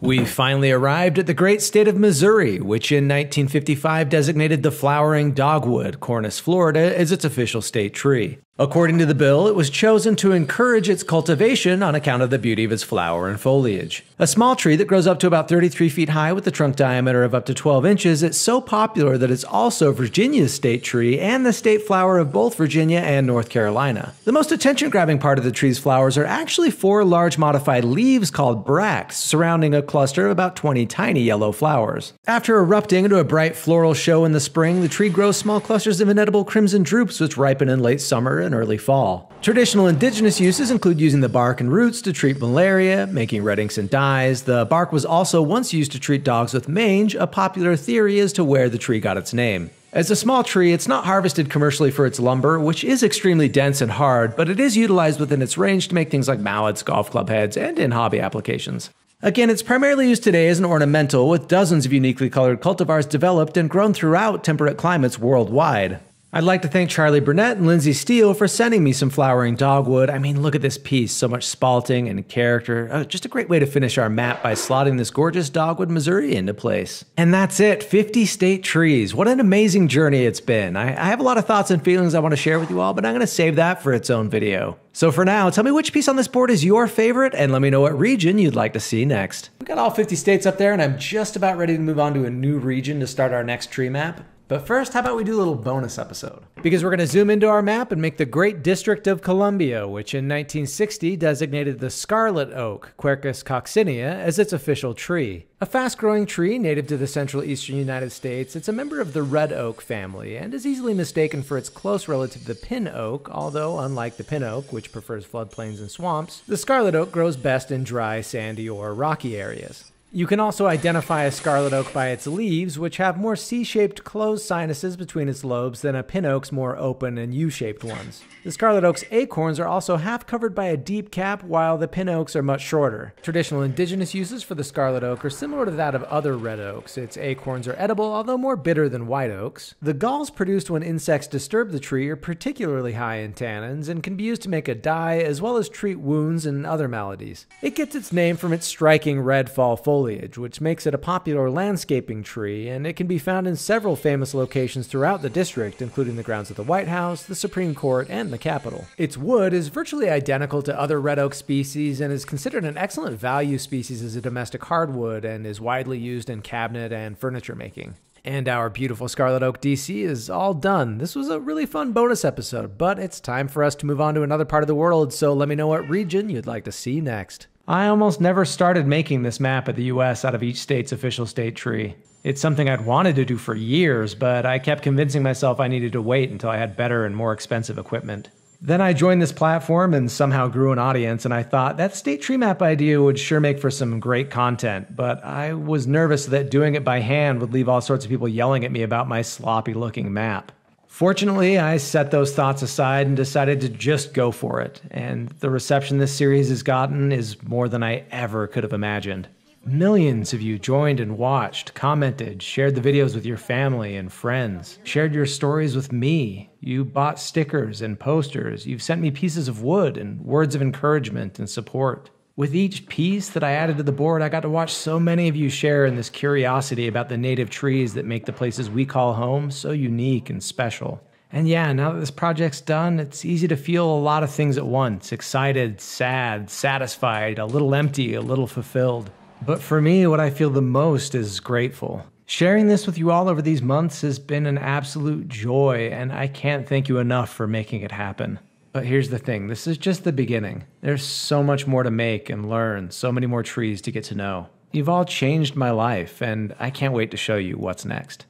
We finally arrived at the great state of Missouri, which in 1955 designated the flowering dogwood, Cornus florida, as its official state tree. According to the bill, it was chosen to encourage its cultivation on account of the beauty of its flower and foliage. A small tree that grows up to about 33 feet high with a trunk diameter of up to 12 inches, it's so popular that it's also Virginia's state tree and the state flower of both Virginia and North Carolina. The most attention grabbing part of the tree's flowers are actually four large modified leaves called bracts, surrounding a cluster of about 20 tiny yellow flowers. After erupting into a bright floral show in the spring, the tree grows small clusters of inedible crimson drupes which ripen in late summer and early fall. Traditional indigenous uses include using the bark and roots to treat malaria, making red inks and dyes. The bark was also once used to treat dogs with mange, a popular theory as to where the tree got its name. As a small tree, it's not harvested commercially for its lumber, which is extremely dense and hard, but it is utilized within its range to make things like mallets, golf club heads, and in hobby applications. Again, it's primarily used today as an ornamental, with dozens of uniquely colored cultivars developed and grown throughout temperate climates worldwide. I'd like to thank Charlie Burnett and Lindsay Steele for sending me some flowering dogwood. I mean, look at this piece, so much spalting and character. Uh, just a great way to finish our map by slotting this gorgeous dogwood Missouri into place. And that's it 50 state trees. What an amazing journey it's been. I, I have a lot of thoughts and feelings I want to share with you all, but I'm going to save that for its own video. So for now, tell me which piece on this board is your favorite and let me know what region you'd like to see next. We got all 50 states up there and I'm just about ready to move on to a new region to start our next tree map. But first, how about we do a little bonus episode? Because we're going to zoom into our map and make the Great District of Columbia, which in 1960 designated the scarlet oak, Quercus coccinea, as its official tree. A fast growing tree native to the central eastern United States, it's a member of the red oak family and is easily mistaken for its close relative, the pin oak, although, unlike the pin oak, which prefers floodplains and swamps, the scarlet oak grows best in dry, sandy, or rocky areas. You can also identify a scarlet oak by its leaves, which have more C shaped closed sinuses between its lobes than a pin oak's more open and U shaped ones. The scarlet oak's acorns are also half covered by a deep cap, while the pin oaks are much shorter. Traditional indigenous uses for the scarlet oak are similar to that of other red oaks. Its acorns are edible, although more bitter than white oaks. The galls produced when insects disturb the tree are particularly high in tannins and can be used to make a dye as well as treat wounds and other maladies. It gets its name from its striking red fall foliage, which makes it a popular landscaping tree, and it can be found in several famous locations throughout the district, including the grounds of the White House, the Supreme Court, and the Capitol. Its wood is virtually identical to other red oak species and is considered an excellent value species as a domestic hardwood and is widely used in cabinet and furniture making. And our beautiful Scarlet Oak DC is all done. This was a really fun bonus episode, but it's time for us to move on to another part of the world, so let me know what region you'd like to see next. I almost never started making this map of the US out of each state's official state tree. It's something I'd wanted to do for years, but I kept convincing myself I needed to wait until I had better and more expensive equipment. Then I joined this platform and somehow grew an audience, and I thought that state tree map idea would sure make for some great content, but I was nervous that doing it by hand would leave all sorts of people yelling at me about my sloppy looking map. Fortunately, I set those thoughts aside and decided to just go for it, and the reception this series has gotten is more than I ever could have imagined. Millions of you joined and watched, commented, shared the videos with your family and friends, shared your stories with me. You bought stickers and posters. You've sent me pieces of wood and words of encouragement and support. With each piece that I added to the board, I got to watch so many of you share in this curiosity about the native trees that make the places we call home so unique and special. And yeah, now that this project's done, it's easy to feel a lot of things at once excited, sad, satisfied, a little empty, a little fulfilled. But for me, what I feel the most is grateful. Sharing this with you all over these months has been an absolute joy, and I can't thank you enough for making it happen. But here's the thing this is just the beginning. There's so much more to make and learn, so many more trees to get to know. You've all changed my life, and I can't wait to show you what's next.